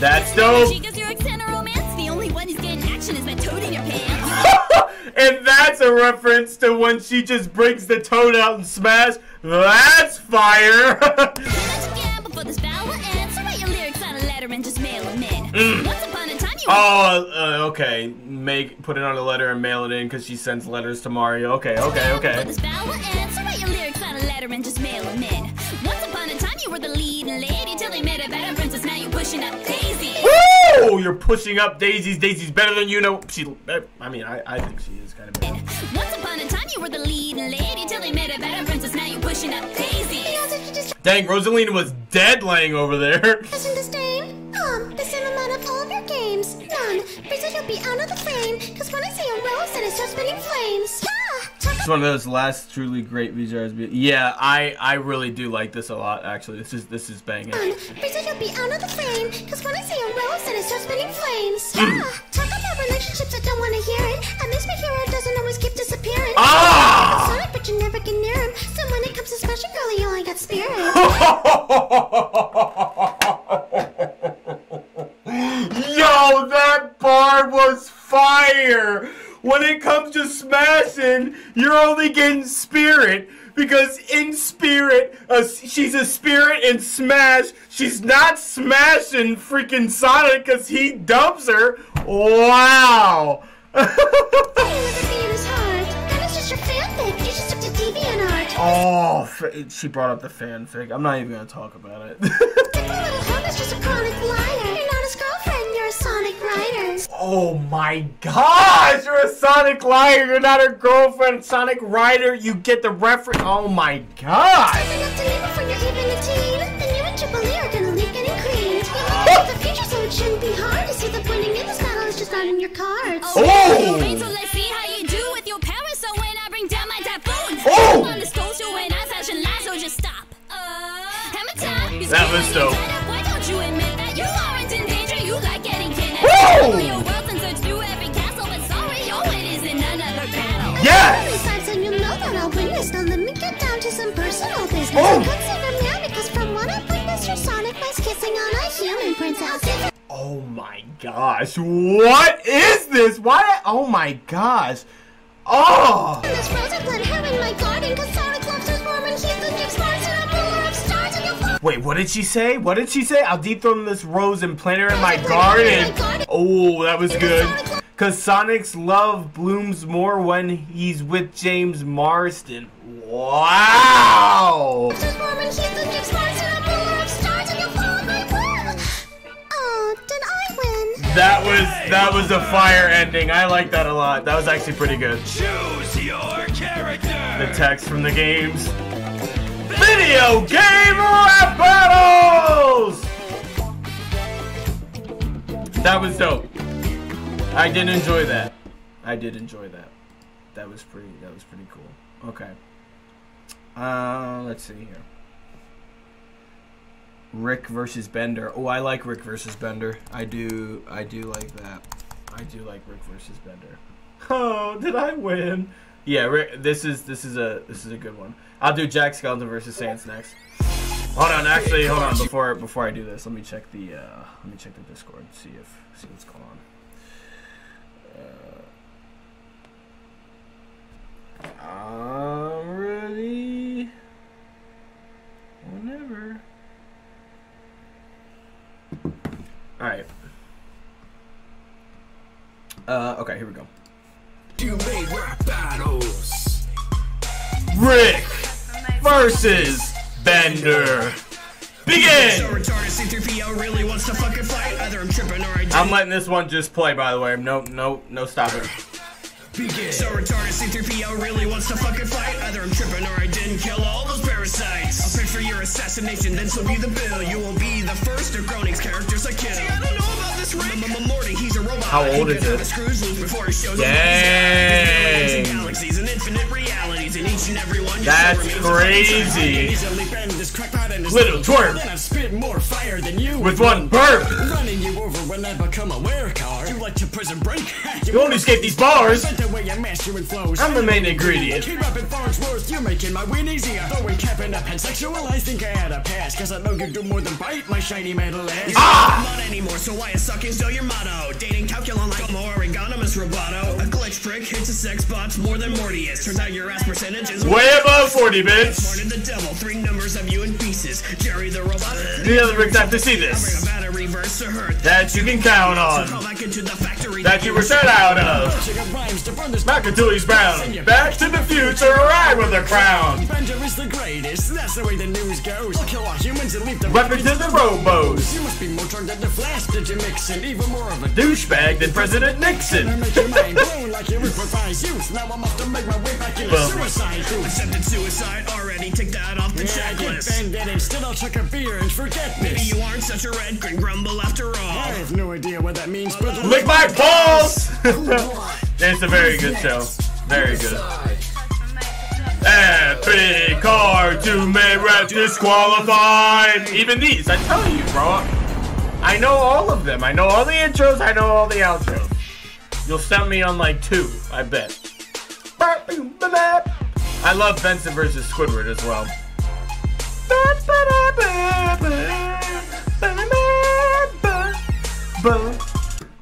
my life, gonna aim with your eyes. It's the only rap fast when I'm making you cry. That's dope. She gives your extended romance. The only one who's getting action is that toad your pants. [LAUGHS] And that's a reference to when she just breaks the toad out and smash. That's fire. [LAUGHS] Before this battle ends, so write your lyrics on a letter and just mail them in. Mm. Once upon a time, you oh, uh, okay. Make put it on a letter and mail it in because she sends letters to Mario. Okay, okay, okay. this battle ends, so write your lyrics on a letter and just mail them in. Once upon a time, you were the leading lady till they made a better princess. Now you're pushing up Daisy. Woo! You're pushing up Daisy's. Daisy's better than you know. She. I mean, I, I think she is kind of better. Once upon a time, you were the leading lady till they made a better princess. Now you're pushing up Daisy. Dang, Rosalina was dead laying over there. Um, the same amount of all of your games. None. Be out of the frame. Cause when I see a rose, then it starts spinning flames. Ah! It's one of those last truly great VJRs. Yeah, I I really do like this a lot. Actually, this is this is banging. None. You'll be out of the frame. Cause when I see a rose, then it starts spinning flames. Mm. Ah! Talk about relationships, I don't wanna hear it. At least my hero doesn't always keep disappearing. Ah! Sonic, but you never get near him. So when it comes to girl, you only got spirit. [LAUGHS] Yo, that bar was fire. When it comes to smashing, you're only getting spirit because in spirit, uh, she's a spirit in Smash. She's not smashing freaking Sonic because he dumps her. Wow. Being is hard. That is just your fanfic. You just took to DeviantArt. Oh, she brought up the fanfic. I'm not even gonna talk about it. [LAUGHS] Sonic writer. Oh my gosh, you're a Sonic liar. You're not her girlfriend, Sonic Rider. You get the reference. Oh my gosh. Enough to leave before you're even a teen. Then you and Jubilee are gonna leave getting creamed. You know the future, so it shouldn't be hard to see that winning in this battle is just not in your cards. Oh! Wait, so let's see how you do with your powers. So when I bring down my typhoon, Oh! I'm on this coast, you and I fashion lies, so just stop. Uh, hammer time. You That was dope. Woo! Go your worlds and search through every castle, but sorry, your win is in another battle. Yes! Besides, and you know that I'll win this. Now let me get down to some personal business. Oh! Consider me out because from what I've witnessed, your Sonic was kissing on a human princess. Oh my gosh. What is this? Why? Oh my gosh. Oh! Wait, what did she say? What did she say? I'll dethrone this rose and plant her in my garden. Oh, that was good. Cause Sonic's love blooms more when he's with James Marston. Wow! His warm and he's the next Mars and I'm ruler of stars and you'll fall in my will. Oh, did I win? That was that was a fire ending. I like that a lot. That was actually pretty good. Choose your character. The text from the games. Video game rap battles. That was dope. I did enjoy that. I did enjoy that. That was pretty. That was pretty cool. Okay. Uh, let's see here. Rick versus Bender. Oh, I like Rick versus Bender. I do. I do like that. I do like Rick versus Bender. [LAUGHS] Oh, did I win? Yeah, this is this is a this is a good one. I'll do Jack Skeleton versus Sans next. Hold on, actually, hold on. Before before I do this, let me check the uh, let me check the Discord. See if see what's going on. Uh, I'm ready. Whenever. All right. Uh, okay, here we go. You made rap battles. Rick versus Bender. Begin. So retarded C3PO really wants to fucking fight. Either I'm tripping or I didn't. I'm letting this one just play, by the way. No, no, no stopping. Begin. So retarded C3PO really wants to fucking fight. Either I'm tripping or I didn't kill all those parasites. I'll pay for your assassination, then so be the bill. You will be the first of Groening's characters I kill. See, I How old is it? Dang. up. And and and. That's crazy. And Little twerp. With one burp. Running you over when I become a wear car. You like to prison break. You only escape these bars. And. I'm the main ingredient. Keep up in Farnsworth, you're making my win easier. Throwing cap in a pansexual, I think I had a pass. Cause I know you do more than bite my shiny metal ass. Ah! Not anymore, so why is sucking still your motto? Dating calculon like a more ergonomous roboto. A glitch prick hits a sex bots more than Morty is. Turns out your ass percentage is Way above 40 bits. More than the devil, three numbers of you in pieces. Jerry the robot. The other Ricks have to see I bring this. a battery verse to her. That you can count So on. back into the factory. That you were shut out of. Check out to burn brown. Back to the future, ride with a crown. Bender is the greatest, that's the way the news goes. Kill all humans and leave the Weapons to the robos. You must be more turned than the flash, did you mix in even more of a Douchebag than President Nixon. Make your mind blown like you improvised youth. Now I'm off to make my way back into Boom. suicide. Accepted suicide already, take that off the Yeah, checklist. Get bended, instead I'll chuck a beer and forget Maybe you aren't such a red green grumble after all. I have no idea what that means, but Lick my balls! [LAUGHS] it's a very good show. Very good. Epic cartoon may rep disqualified. Even these, I tell you, bro. I know all of them. I know all the intros. I know all the outros. You'll send me on like two, I bet. I love Benson versus Squidward as well.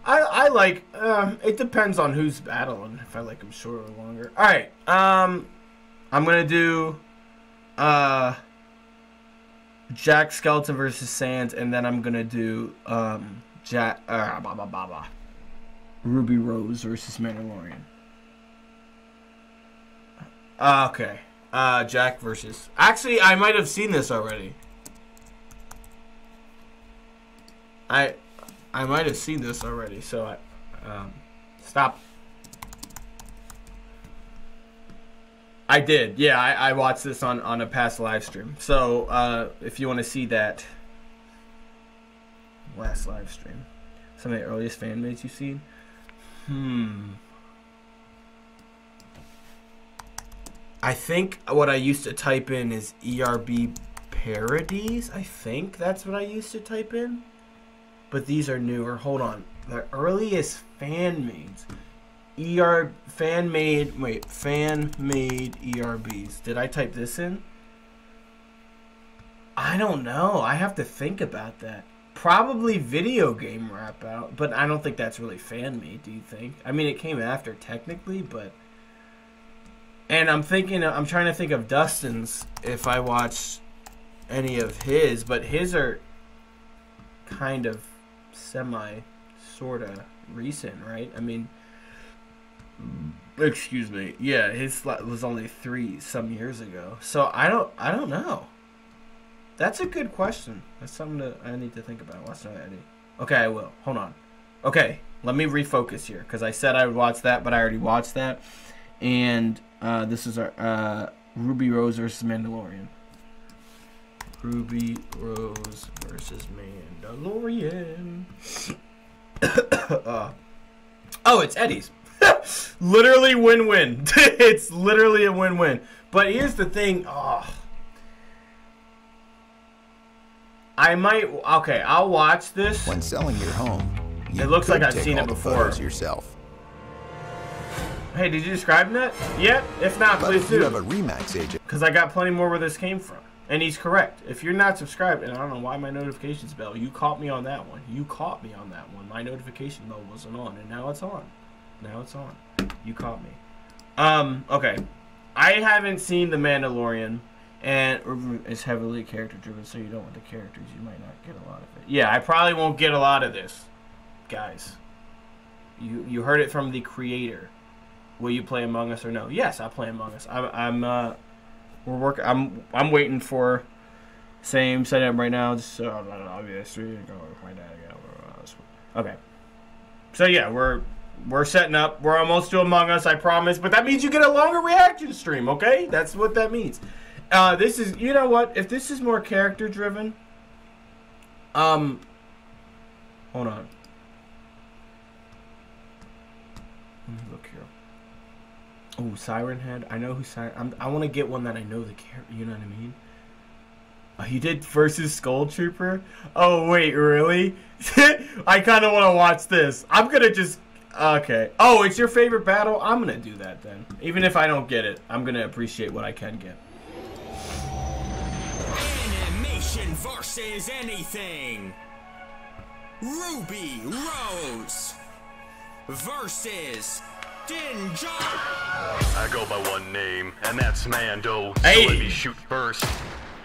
I, I like um, it depends on who's battling if I like them shorter or longer. All right, um, I'm gonna do uh Jack Skeleton versus Sans, and then I'm gonna do um Jack uh, blah, blah, blah. Ruby Rose versus Mandalorian. Uh, okay, uh, Jack versus. Actually, I might have seen this already. I I might have seen this already, so I um, stop. I did, yeah. I, I watched this on on a past live stream. So uh, if you want to see that last live stream, some of the earliest fan mates you've seen. Hmm. I think what I used to type in is ERB parodies. I think that's what I used to type in. But these are newer. Hold on. The earliest fan mades. ER fan made wait, fan made ERBs. Did I type this in? I don't know. I have to think about that. Probably video game rap out, but I don't think that's really fan made, do you think? I mean it came after technically, but and I'm thinking I'm trying to think of Dustin's if I watch any of his, but his are kind of semi sorta recent, right? I mean excuse me. Yeah, his was only 3 some years ago. So I don't I don't know. That's a good question. That's something that I need to think about. Watch that, Eddie. Okay, I will. Hold on. Okay, let me refocus here because I said I would watch that, but I already watched that. And uh, this is our uh, Ruby Rose versus Mandalorian. Ruby Rose versus Mandalorian. [COUGHS] uh, oh, it's Eddie's. [LAUGHS] literally win-win. [LAUGHS] it's literally a win-win. But here's the thing. Oh, I might. Okay, I'll watch this. When selling your home, you It looks like I've seen it before. yourself. Hey, did you describe that? Yep. If not, But please if you do. have a Remax agent, Because I got plenty more where this came from. And he's correct. If you're not subscribed, and I don't know why my notifications bell, you caught me on that one. You caught me on that one. My notification bell wasn't on, and now it's on. Now it's on. You caught me. Um, okay. I haven't seen The Mandalorian, and it's heavily character driven, so you don't want the characters. You might not get a lot of it. Yeah, I probably won't get a lot of this, guys. You you heard it from the creator. Will you play Among Us or no? Yes, I'll play Among Us. I'm, I'm uh, we're working. I'm I'm waiting for same setup right now. Just uh, obviously go yeah, Okay. So yeah, we're we're setting up. We're almost to Among Us, I promise. But that means you get a longer reaction stream. Okay, that's what that means. Uh, this is you know what? If this is more character driven, um, hold on. Let me look here. Oh, Siren Head. I know who Siren. I'm, I want to get one that I know the character. You know what I mean? Oh, he did versus Skull Trooper. Oh wait, really? [LAUGHS] I kind of want to watch this. I'm gonna just. Okay. Oh, it's your favorite battle. I'm gonna do that then. Even if I don't get it, I'm gonna appreciate what I can get. Animation versus anything. Ruby Rose versus Dinja. I go by one name, and that's Mando. Hey. So let me shoot first.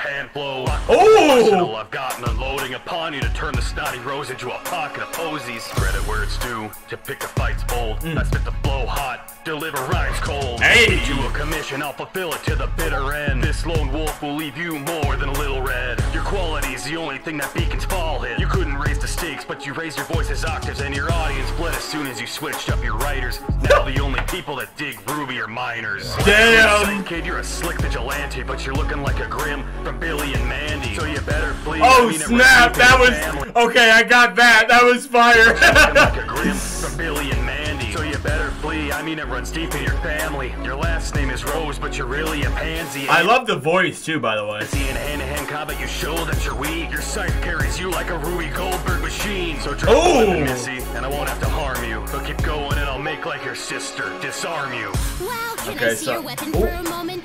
Hand blow. Oh! I've gotten unloading upon you to turn the snotty rose into a pocket of posies. Credit where it's due. To pick the fights bold. I spit the blow hot. Deliver rhymes cold. Mm. Hey! Get you a commission, I'll fulfill it to the bitter end. This lone wolf will leave you more than a little red. Your quality's the only thing that beacons fall hit. You couldn't raise the stakes, but you raised your voice's octaves, and your audience bled as soon as you switched up your writers. Now the only people that dig Ruby are miners. Damn. Kid, you're a slick vigilante, but you're looking like a Grim from Billy and Mandy. So you better flee. Oh I mean, snap! That was family. okay. I got that. That was fire. like a [LAUGHS] Grim from Billy and Mandy. So you better flee. I mean, it runs deep in your family. Your last name is Rose, but you're really a pansy. I love the voice too, by the way. See, in hand-to-hand combat, you show that you're weak. Your sight carries you like a Ruby Goldberg machine. So drop Oh. Missy, and I won't have to harm you. But keep going, and I'll make like your sister, disarm you. Wow, can Okay, I see so- your weapon Oh. for a moment?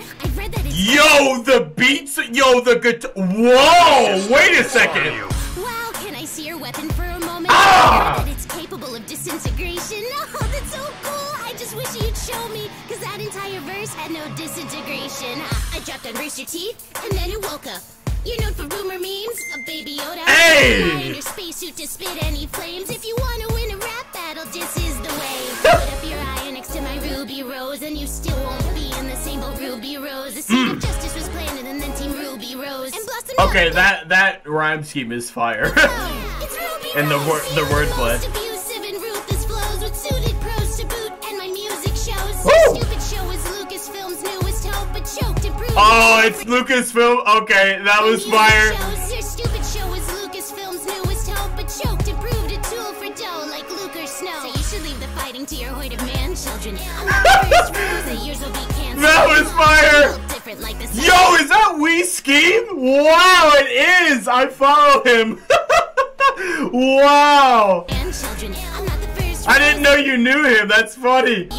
Yo, the beats. Yo, the guitar. Whoa! Wait a second. Wow, can I see your weapon for a moment? Ah! That it's capable of disintegration. [LAUGHS] Oh, that's so cool. I just wish you'd show me, cause that entire verse had no disintegration. I dropped on Rooster Teeth, and then you woke up. You're known for boomer memes, a baby Yoda. Hey! Your spacesuit to spit any flames. If you wanna win a rap battle, this is the way. [LAUGHS] Put up your eye next to my Ruby Rose, and you still won't be in the same boat Ruby Rose. The seed of hmm. justice was planted, and then Team Ruby Rose. Okay, that that rhyme scheme is fire. Oh, [LAUGHS] and the word the wordplay. abusive Oh, it's Lucasfilm. Okay, that was fire. Your stupid show is Lucasfilm's newest hope, but choked and proved a tool for dough like Luke or Snow. So you should leave the fighting to your hoid of man children. I'm not [LAUGHS] the first rose that yours will be canceled. That was fire. Built Different like the Yo, is that We Scheme? Wow, it is. I follow him. [LAUGHS] wow. I'm not the first I didn't know you knew him. That's funny.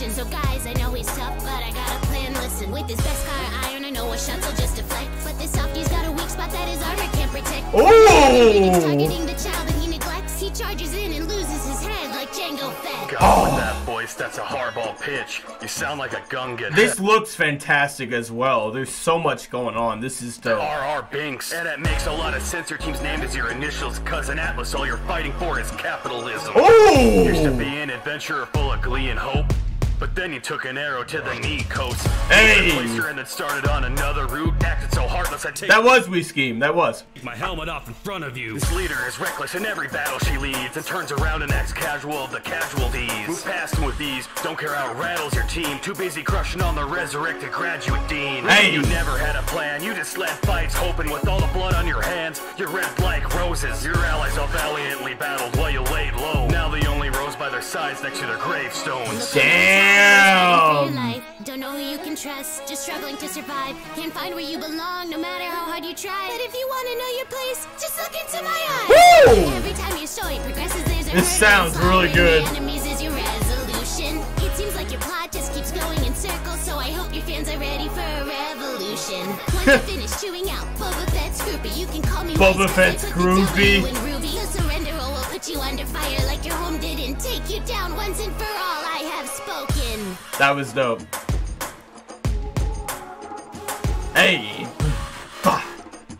Yours will be canceling. I'm built different like the Siphon rendition. So guys, I know he's tough, but I got a plan. Listen, with his best car iron, I know a shuttle just deflect. But this softy's got a weak spot that his armor can't protect. Ooh. Targeting the child that he neglects, he charges in and loses his head like Jango Fett. God, with that voice, that's a hardball pitch. You sound like a gungan. This looks fantastic as well. There's so much going on. This is dope. RR Binks. And it makes a lot of sense your team's named as your initials, cousin Atlas. All you're fighting for is capitalism. Ooh. Used to be an adventurer full of glee and hope. But then you took an arrow to the knee coast. Hey. You and then started on another route. Acted so heartless I take That was We Scheme. That was. my helmet off in front of you. This leader is reckless in every battle she leads and turns around and acts casual of the casualties. Move past him with ease, don't care how it rattles your team. Too busy crushing on the resurrected graduate dean. Hey. You never had a plan, you just led fights, hoping with all the blood on your hands, you're red like roses. Your allies all valiantly battled while you laid low. Now the only rose by their sides next to their gravestones. Damn. Life. Don't know who you can trust, just struggling to survive. Can't find where you belong, no matter how hard you try. But if you want to know your place, just look into my eyes. Woo! Every time your story progresses, there's a This sounds really good. Firing Enemies is your resolution. It seems like your plot just keeps going in circles, so I hope your fans are ready for a revolution. [LAUGHS] Once you finish chewing out Boba Fett's groupie, you can call me Boba Fett's groupie. in Ruby. The surrender will put you under fire like your home didn't take you down once and for all. That was dope. Hey. Ba.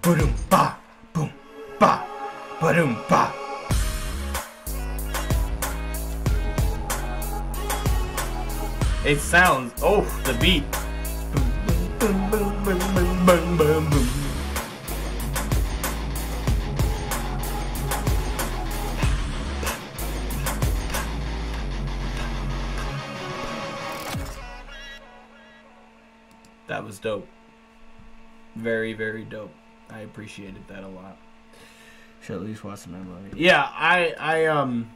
Boom. Ba. Boom. Ba. Boom. Ba. It sounds. Oh, the beat. Boom, boom, boom, boom, boom, boom, That was dope. Very, very dope. I appreciated that a lot. Should at least watch the Mandalorian. Yeah, I I um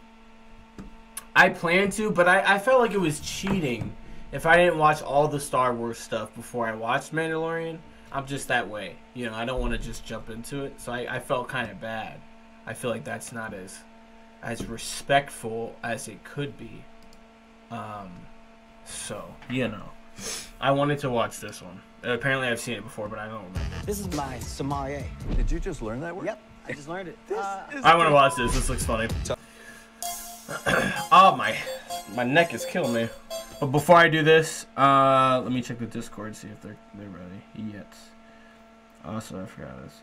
I plan to, but I, I felt like it was cheating if I didn't watch all the Star Wars stuff before I watched Mandalorian. I'm just that way. You know, I don't want to just jump into it. So I, I felt kind of bad. I feel like that's not as as respectful as it could be. Um so, you know. I wanted to watch this one. Apparently I've seen it before, but I don't remember. This is my sommelier. Did you just learn that word? Yep, I just learned it. [LAUGHS] Uh, I want to watch this. This looks funny. oh my, my neck is killing me. But before I do this, uh, let me check the Discord see if they're they're ready yet. Also, I forgot this.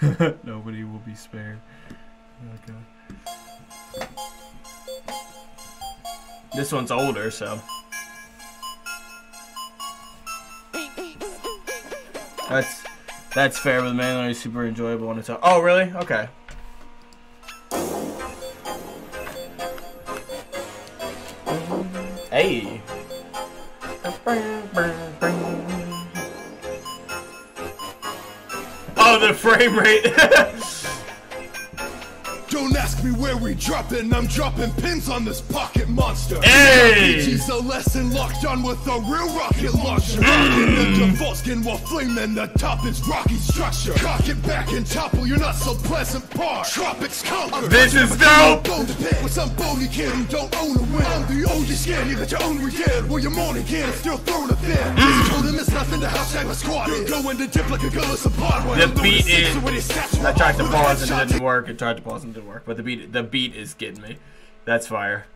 [LAUGHS] Nobody will be spared. Okay. This one's older, so. That's that's fair, but the Mandalorian is super enjoyable on its own. Oh, really? Okay. Hey. Oh, the frame rate. [LAUGHS] Don't ask me where we dropping, I'm dropping pins on this pocket monster. Hey! RPG's a lesson locked on with a real rocket launcher. In the default skin while flaming, the top is rocky structure. Cock it back and topple your not so pleasant part. Tropics conquer. This is dope! bone to pick With some bogey kid who don't own a win. I'm the oldest skin, you got your own weekend. Well, you're mourning kid and still throwing a fit. Mm. This told him it's nothing to hashtag my squad. You're going to dip like a of pod. The beat is. with his stats I tried to pause and it didn't work. I tried to pause and didn't work. But the beat, the beat is getting me. That's fire.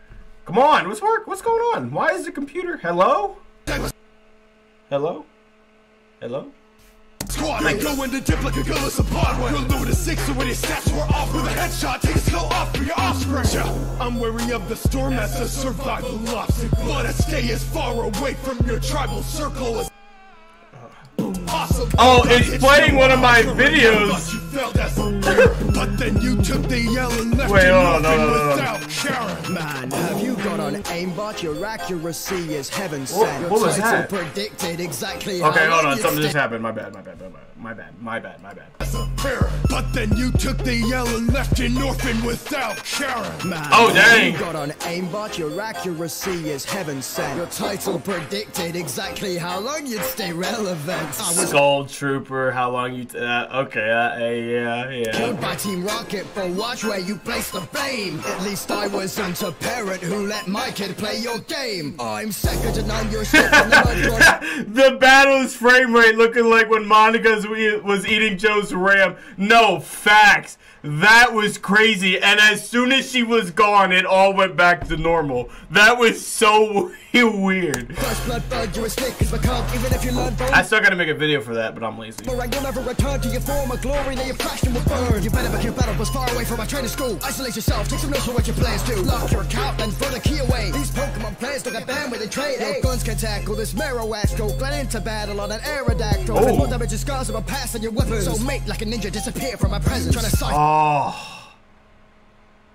Come on, what's work? What's going on? Why is the computer? Hello? Hello? Hello? Squad, I go into dip like a Golisopod when You're low to six, when his stats were off with a headshot, take off for your offspring. Yeah, I'm wary of the storm as a survival obstacle. But I stay as far away from your tribal circle as. Oh, it's playing one of my videos. But you felt as a but then you took the yell and left Wait, it hold on, no, no, no, no. without caring. Man, have you got on aimbot? Your accuracy is heaven What- sent. what was that? predicted exactly Okay, hold on. Something just happened. My bad, my bad, my bad, my bad, my bad, my bad. But then you took the yell and left an orphan without caring. Man, Oh, have dang. You got on aimbot. Your accuracy is heaven sent. Your title predicted exactly how long you'd stay relevant. I was Skull Trooper, how long you. T- uh, okay, uh, yeah, yeah. Killed by Team Rocket, but watch where you place the blame. At least I wasn't a parent who let my kid play [LAUGHS] your game. I'm second to none, you're [LAUGHS] the battle's frame rate looking like when Monika's we- was eating Joe's ram. No, facts. That was crazy. And as soon as she was gone, it all went back to normal. That was so [LAUGHS] weird. First blood bug, you're as thick as the cup, even if you learn both. I still gotta make a video for that, but I'm lazy. You'll never return to your former glory. Now your passion will burn. You better back your battle was far away from my training school. Isolate yourself, take some notes from what your players do. Lock your account, the key away. These Pokemon players don't get banned when they trade. Eh? Your guns can tackle this Marowak go Glen into battle on an Aerodactyl. Oh. And more damage and scars of a past than your weapons. So ah. Ah. make like a ninja disappear from my presence. Trying to sight. Oh.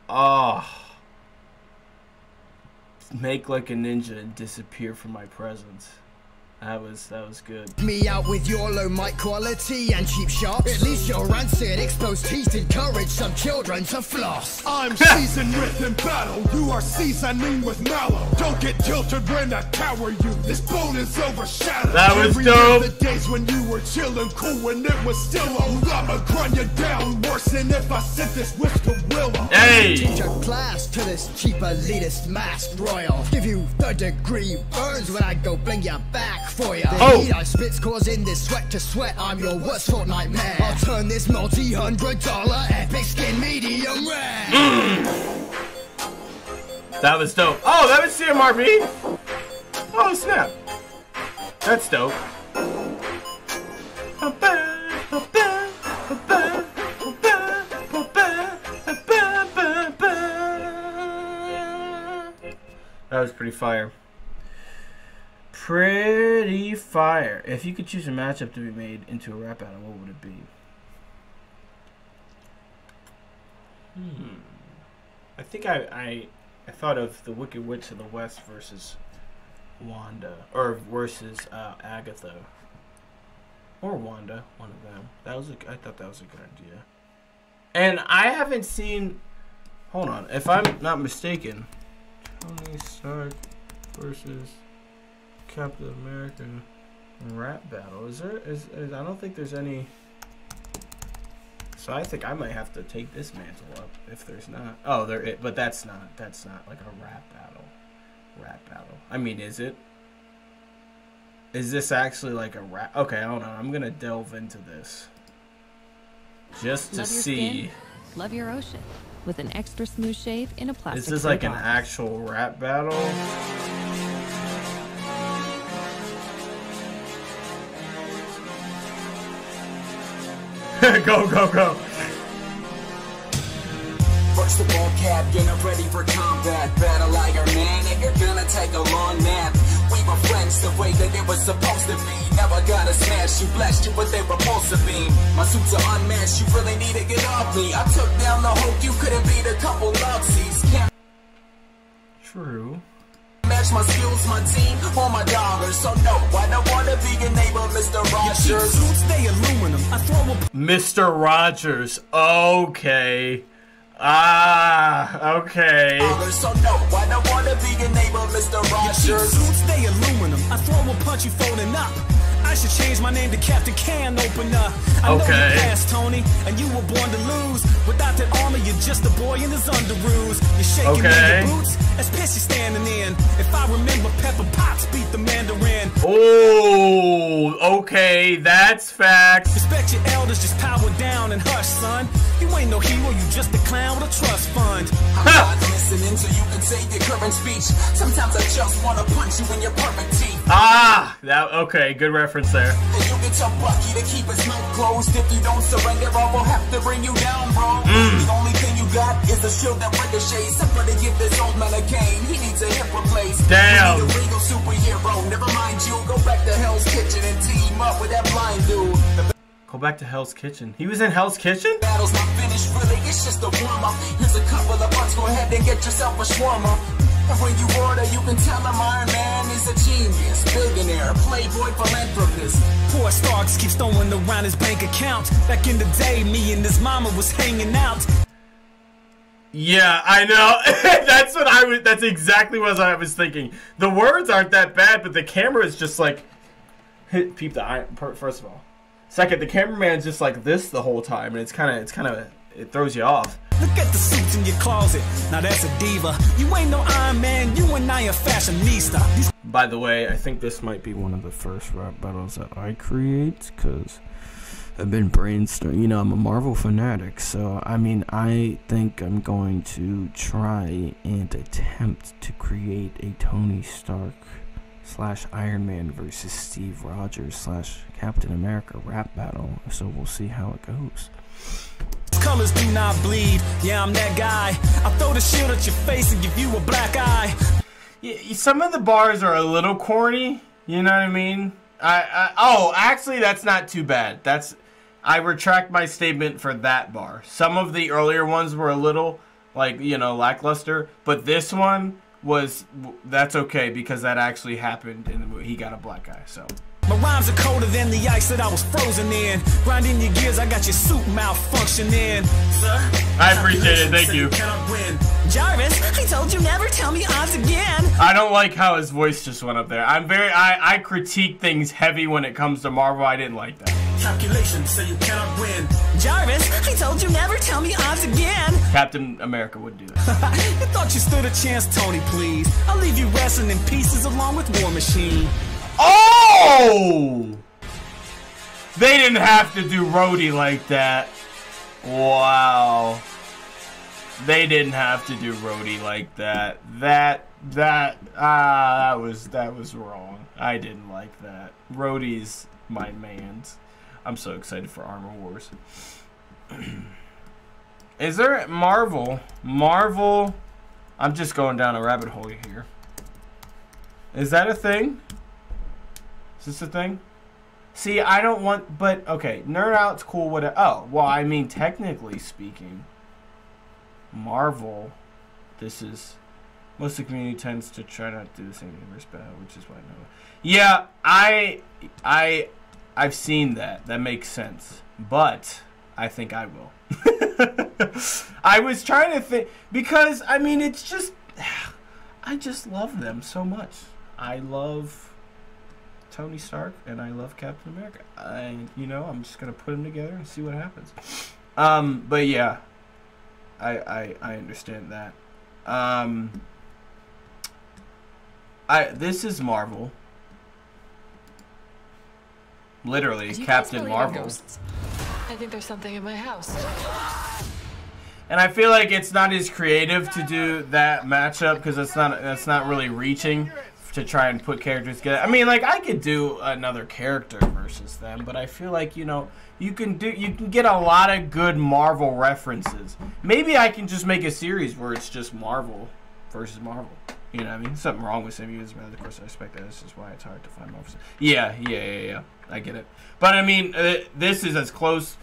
Oh. Make like a ninja and disappear from my presence. That was that was good. Me out with your low mic quality and cheap shots. At least you're rancid, exposed teeth encourage some children to floss. I'm [LAUGHS] seasoned with in battle. You are seasoning with mallow. Don't get tilted when I tower you. This bone is overshadowed. That was Every dope. The days when you were chilling cool and it was still low. I'ma grind you down worse than if I sent this whisk to Willow. Hey. Teach a class to this cheap elitist mask royal. Give you third degree burns when I go bling your back for ya. The Oh. heat I spits causing this sweat to sweat. I'm your worst Fortnite man. Mm. I'll turn this multi hundred dollar epic skin medium rare. Mm. That was dope. Oh, that was CMRB. Oh snap. That's dope. That was pretty fire. Pretty fire. If you could choose a matchup to be made into a rap battle, what would it be? Hmm. I think I, I I thought of the Wicked Witch of the West versus Wanda, or versus uh, Agatha. or Wanda, one of them. That was a, I thought that was a good idea. And I haven't seen. Hold on, if I'm not mistaken, Tony Stark versus Captain America rap battle. Is there? Is, is I don't think there's any. So I think I might have to take this mantle up if there's not. Oh, there. It, but that's not. That's not like a rap battle. Rap battle. I mean, is it? Is this actually like a rap? Okay, I don't know. I'm gonna delve into this just to Love see. skin, love your ocean. With an extra smooth shave in a plastic. This Is this like an actual rap battle? [LAUGHS] go, go, go. First of all, Cap, getting ready for combat. Battle Iron Man, and you're gonna take a long nap. We were friends the way that it was supposed to be. Never gotta smash you, blast you with a repulsor beam. My suits are unmatched, you really need to get off me. I took down the Hulk, you couldn't beat a couple Nazis. True. Match my skills, my team, or my dollars. So no, I don't wanna be your neighbor, Mr. Rogers. suits, they aluminum. I throw a Mr. Rogers. Okay. Ah, okay. So no, I don't wanna be your neighbor, Mr. Rogers. suits, they aluminum. I throw a punch, you folding up. I should change my name to Captain Can Opener. I know Okay. you passed, Tony, and you were born to lose. Without that armor, you're just a boy in his underoos. You're shaking Okay. in your boots, that's piss you're standing in. If I remember, Pepper Potts beat the Mandarin. Oh, okay. That's facts. Respect your elders, just power down and hush, son. You ain't no hero, you just a clown with a trust fund. I'm not listening so you can say your current speech. Sometimes I just wanna punch you in your perfect teeth. Ah, that okay. Good reference there. You get your Bucky to keep his mouth closed. If you don't surrender, I will have to bring you down, bro. Mm. The only thing you got is a shield that ricochets. Somebody give this old man a cane. He needs a hip. Damn. You need a regal superhero. Never mind you. Go back to Hell's Kitchen and team up with that blind dude. Go back to Hell's Kitchen. He was in Hell's Kitchen? battle's not finished, really. It's just a warm up. Here's a couple of bucks. Go ahead and get yourself a shawarma. And when you order, you can tell him Iron Man is a genius, billionaire, playboy, philanthropist. Poor Starks keeps throwing around his bank account. Back in the day, me and his mama was hanging out. Yeah, I know. [LAUGHS] that's what I was. That's exactly what I was thinking. The words aren't that bad, but the camera is just like. [LAUGHS] Peep the eye. First of all, second, the cameraman's just like this the whole time, and it's kind of, it's kind of, it throws you off. Look at the suits in your closet. Now that's a diva. You ain't no Iron Man. You and I are fashionista. By the way, I think this might be one of the first rap battles that I create because I've been brainstorming. You know, I'm a Marvel fanatic, so I mean, I think I'm going to try and attempt to create a Tony Stark slash Iron Man versus Steve Rogers slash Captain America rap battle. So we'll see how it goes. Colors do not bleed. Yeah, I'm that guy. I throw the shield at your face and give you a black eye. Yeah, some of the bars are a little corny. You know what I mean? I, I oh, actually, that's not too bad. That's I retract my statement for that bar. Some of the earlier ones were a little like you know lackluster, but this one was that's okay because that actually happened in the movie. He got a black eye. so. My rhymes are colder than the ice that I was frozen in. Grinding your gears, I got your suit malfunctioning. Sir, I appreciate it. Thank you. Jarvis, I told you never tell me odds again. I don't like how his voice just went up there. I'm very I I critique things heavy when it comes to Marvel. I didn't like that. Calculations say you cannot win. Jarvis, I told you never tell me odds again. Captain America would do that. [LAUGHS] you thought you stood a chance, Tony, please. I'll leave you resting in pieces along with War Machine. Oh! They didn't have to do Rhodey like that. Wow. They didn't have to do Rhodey like that. That that ah that was that was wrong. I didn't like that. Rhodey's my man's. I'm so excited for Armor Wars. [CLEARS THROAT] Is there Marvel? Marvel I'm just going down a rabbit hole here. Is that a thing? Is this a thing? See, I don't want, but okay, nerd out's cool. What? Oh, well, I mean, technically speaking, Marvel. This is most of the community tends to try not to do the same universe battle, which is why I know. Yeah, I, I, I've seen that. That makes sense. But I think I will. [LAUGHS] I was trying to think because I mean it's just [SIGHS] I just love them so much. I love Tony Stark and I love Captain America. I you know I'm just gonna put them together and see what happens. Um, but yeah, I I I understand that. Um, I this is Marvel. Literally, Captain Marvel. I think there's something in my house. And I feel like it's not as creative to do that matchup because it's not that's not really reaching to try and put characters together. I mean, like I could do another character versus them, but I feel like you know you can do you can get a lot of good Marvel references. Maybe I can just make a series where it's just Marvel versus Marvel. You know what I mean? Something wrong with Sam Hughes, but of course I respect that. This is why it's hard to find Marvel. Yeah, yeah, yeah, yeah. I get it. But I mean, uh, this is as close.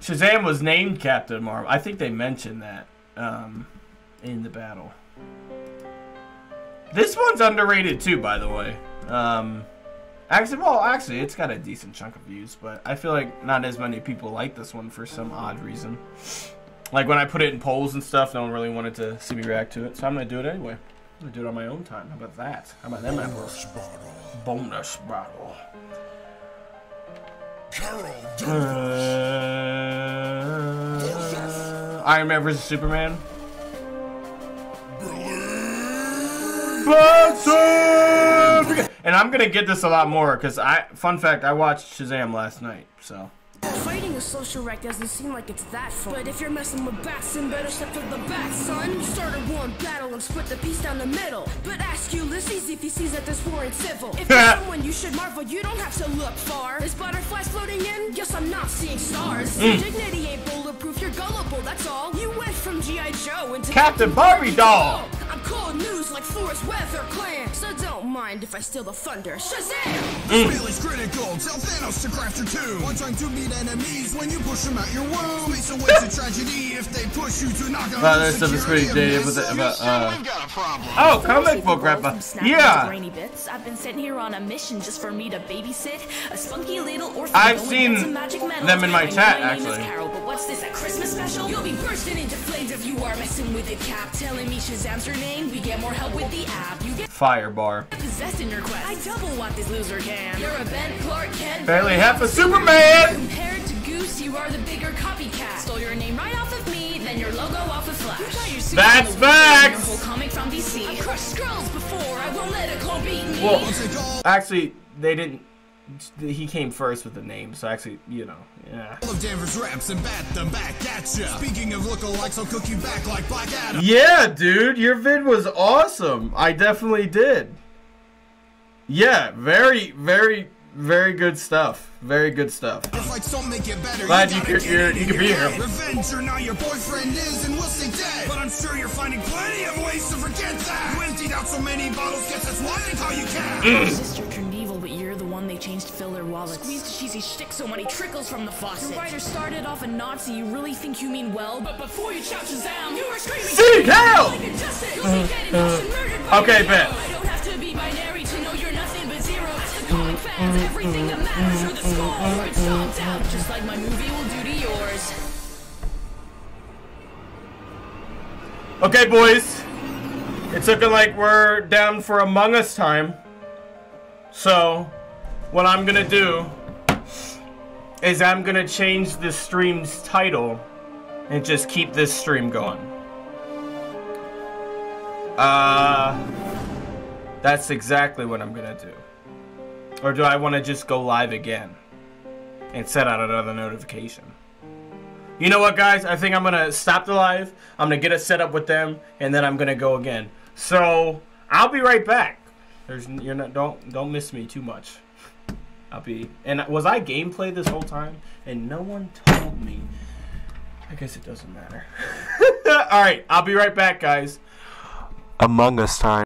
Shazam was named Captain Marvel. I think they mentioned that um, in the battle. This one's underrated too, by the way. Um, actually, well, actually, it's got a decent chunk of views, but I feel like not as many people like this one for some odd reason. Like when I put it in polls and stuff, no one really wanted to see me react to it, so I'm gonna do it anyway. I'm gonna do it on my own time. How about that? How about them apples? Bonus bottle. Uh, Iron Man versus Superman. Batson! And I'm gonna get this a lot more because I. Fun fact: I watched Shazam last night, so. Fighting a social wreck doesn't seem like it's that fun. But if you're messing with Batson, better step to the back, son. Start a one battle and split the piece down the middle. But ask Ulysses if he sees that this war ain't civil. If there's [LAUGHS] someone you should marvel, you don't have to look far. There's butterflies floating in? Guess I'm not seeing stars. Mm. Dignity ain't bulletproof, you're gullible, that's all. You went from G.I. Joe into Captain Barbie doll. I'm cold news like Forest Weather Clan. So don't mind if I steal the thunder. Shazam! This spell is critical. Tell Thanos to craft your tomb. One trying to beat enemies when you push them out your womb. Space awaits a tragedy if they push you to knock out Wow, this stuff is pretty dated with it about, uh... Oh, comic book rapper. Yeah! Brainy bits. I've been sent here on a mission just for me to babysit a spunky little orphan. I've seen magic them in my chat, My name is actually. Carol, but what's this, a Christmas special? You'll be bursting into flames if you are messing with it, Cap. Telling me Shazam's your name, we get more help with the app. You get Fire bar. possessed in your quest. I double what this loser can. You're a Ben Clark Kent. Barely half a Superman! Compared to Goose, you are the bigger copycat. Stole your name right off of me, then your logo off of Flash. You got your That's on the wall and facts! Your whole comic from DC. I've crushed scrolls before, I won't let a beat me. Well, actually, they didn't. He came first with the name, so actually, you know, yeah. All of Danvers raps and bat them back at ya. Speaking of lookalikes, I'll cook you back like Black Adam. Yeah, dude, your vid was awesome. I definitely did. Yeah, very, very, very good stuff. Very good stuff. If fights don't make it better, Glad you, you could- you're- you in could be here. head. Revenge or not, your boyfriend is and will stay dead. But I'm sure you're finding plenty of ways to forget that. You emptied out so many bottles, guess that's why they call you Cat. Your sister turned evil, but you're the one they changed to fill their wallets. Squeezed a cheesy shtick so money trickles from the faucet. Your writer started off a Nazi. You really think you mean well? But before you shout Shazam, you were screaming. Seek help! Like. You'll Uh, be mm, getting lost mm. and murdered by uh, okay, your bet. hero. I don't have to be binary to know you're nothing but zero. The comic mm, fans, everything that matters are the score. It's stomped out, just like my movie will do to yours. Okay, boys. It's looking like we're down for Among Us time. So, what I'm gonna do is I'm gonna change the stream's title and just keep this stream going. Uh, that's exactly what I'm gonna do. Or do I want to just go live again and set out another notification? You know what, guys? I think I'm gonna stop the live. I'm gonna get it set up with them, and then I'm gonna go again. So I'll be right back. There's you're not don't don't miss me too much. I'll be and was I gameplay this whole time and no one told me. I guess it doesn't matter. [LAUGHS] All right, I'll be right back, guys. Among Us time.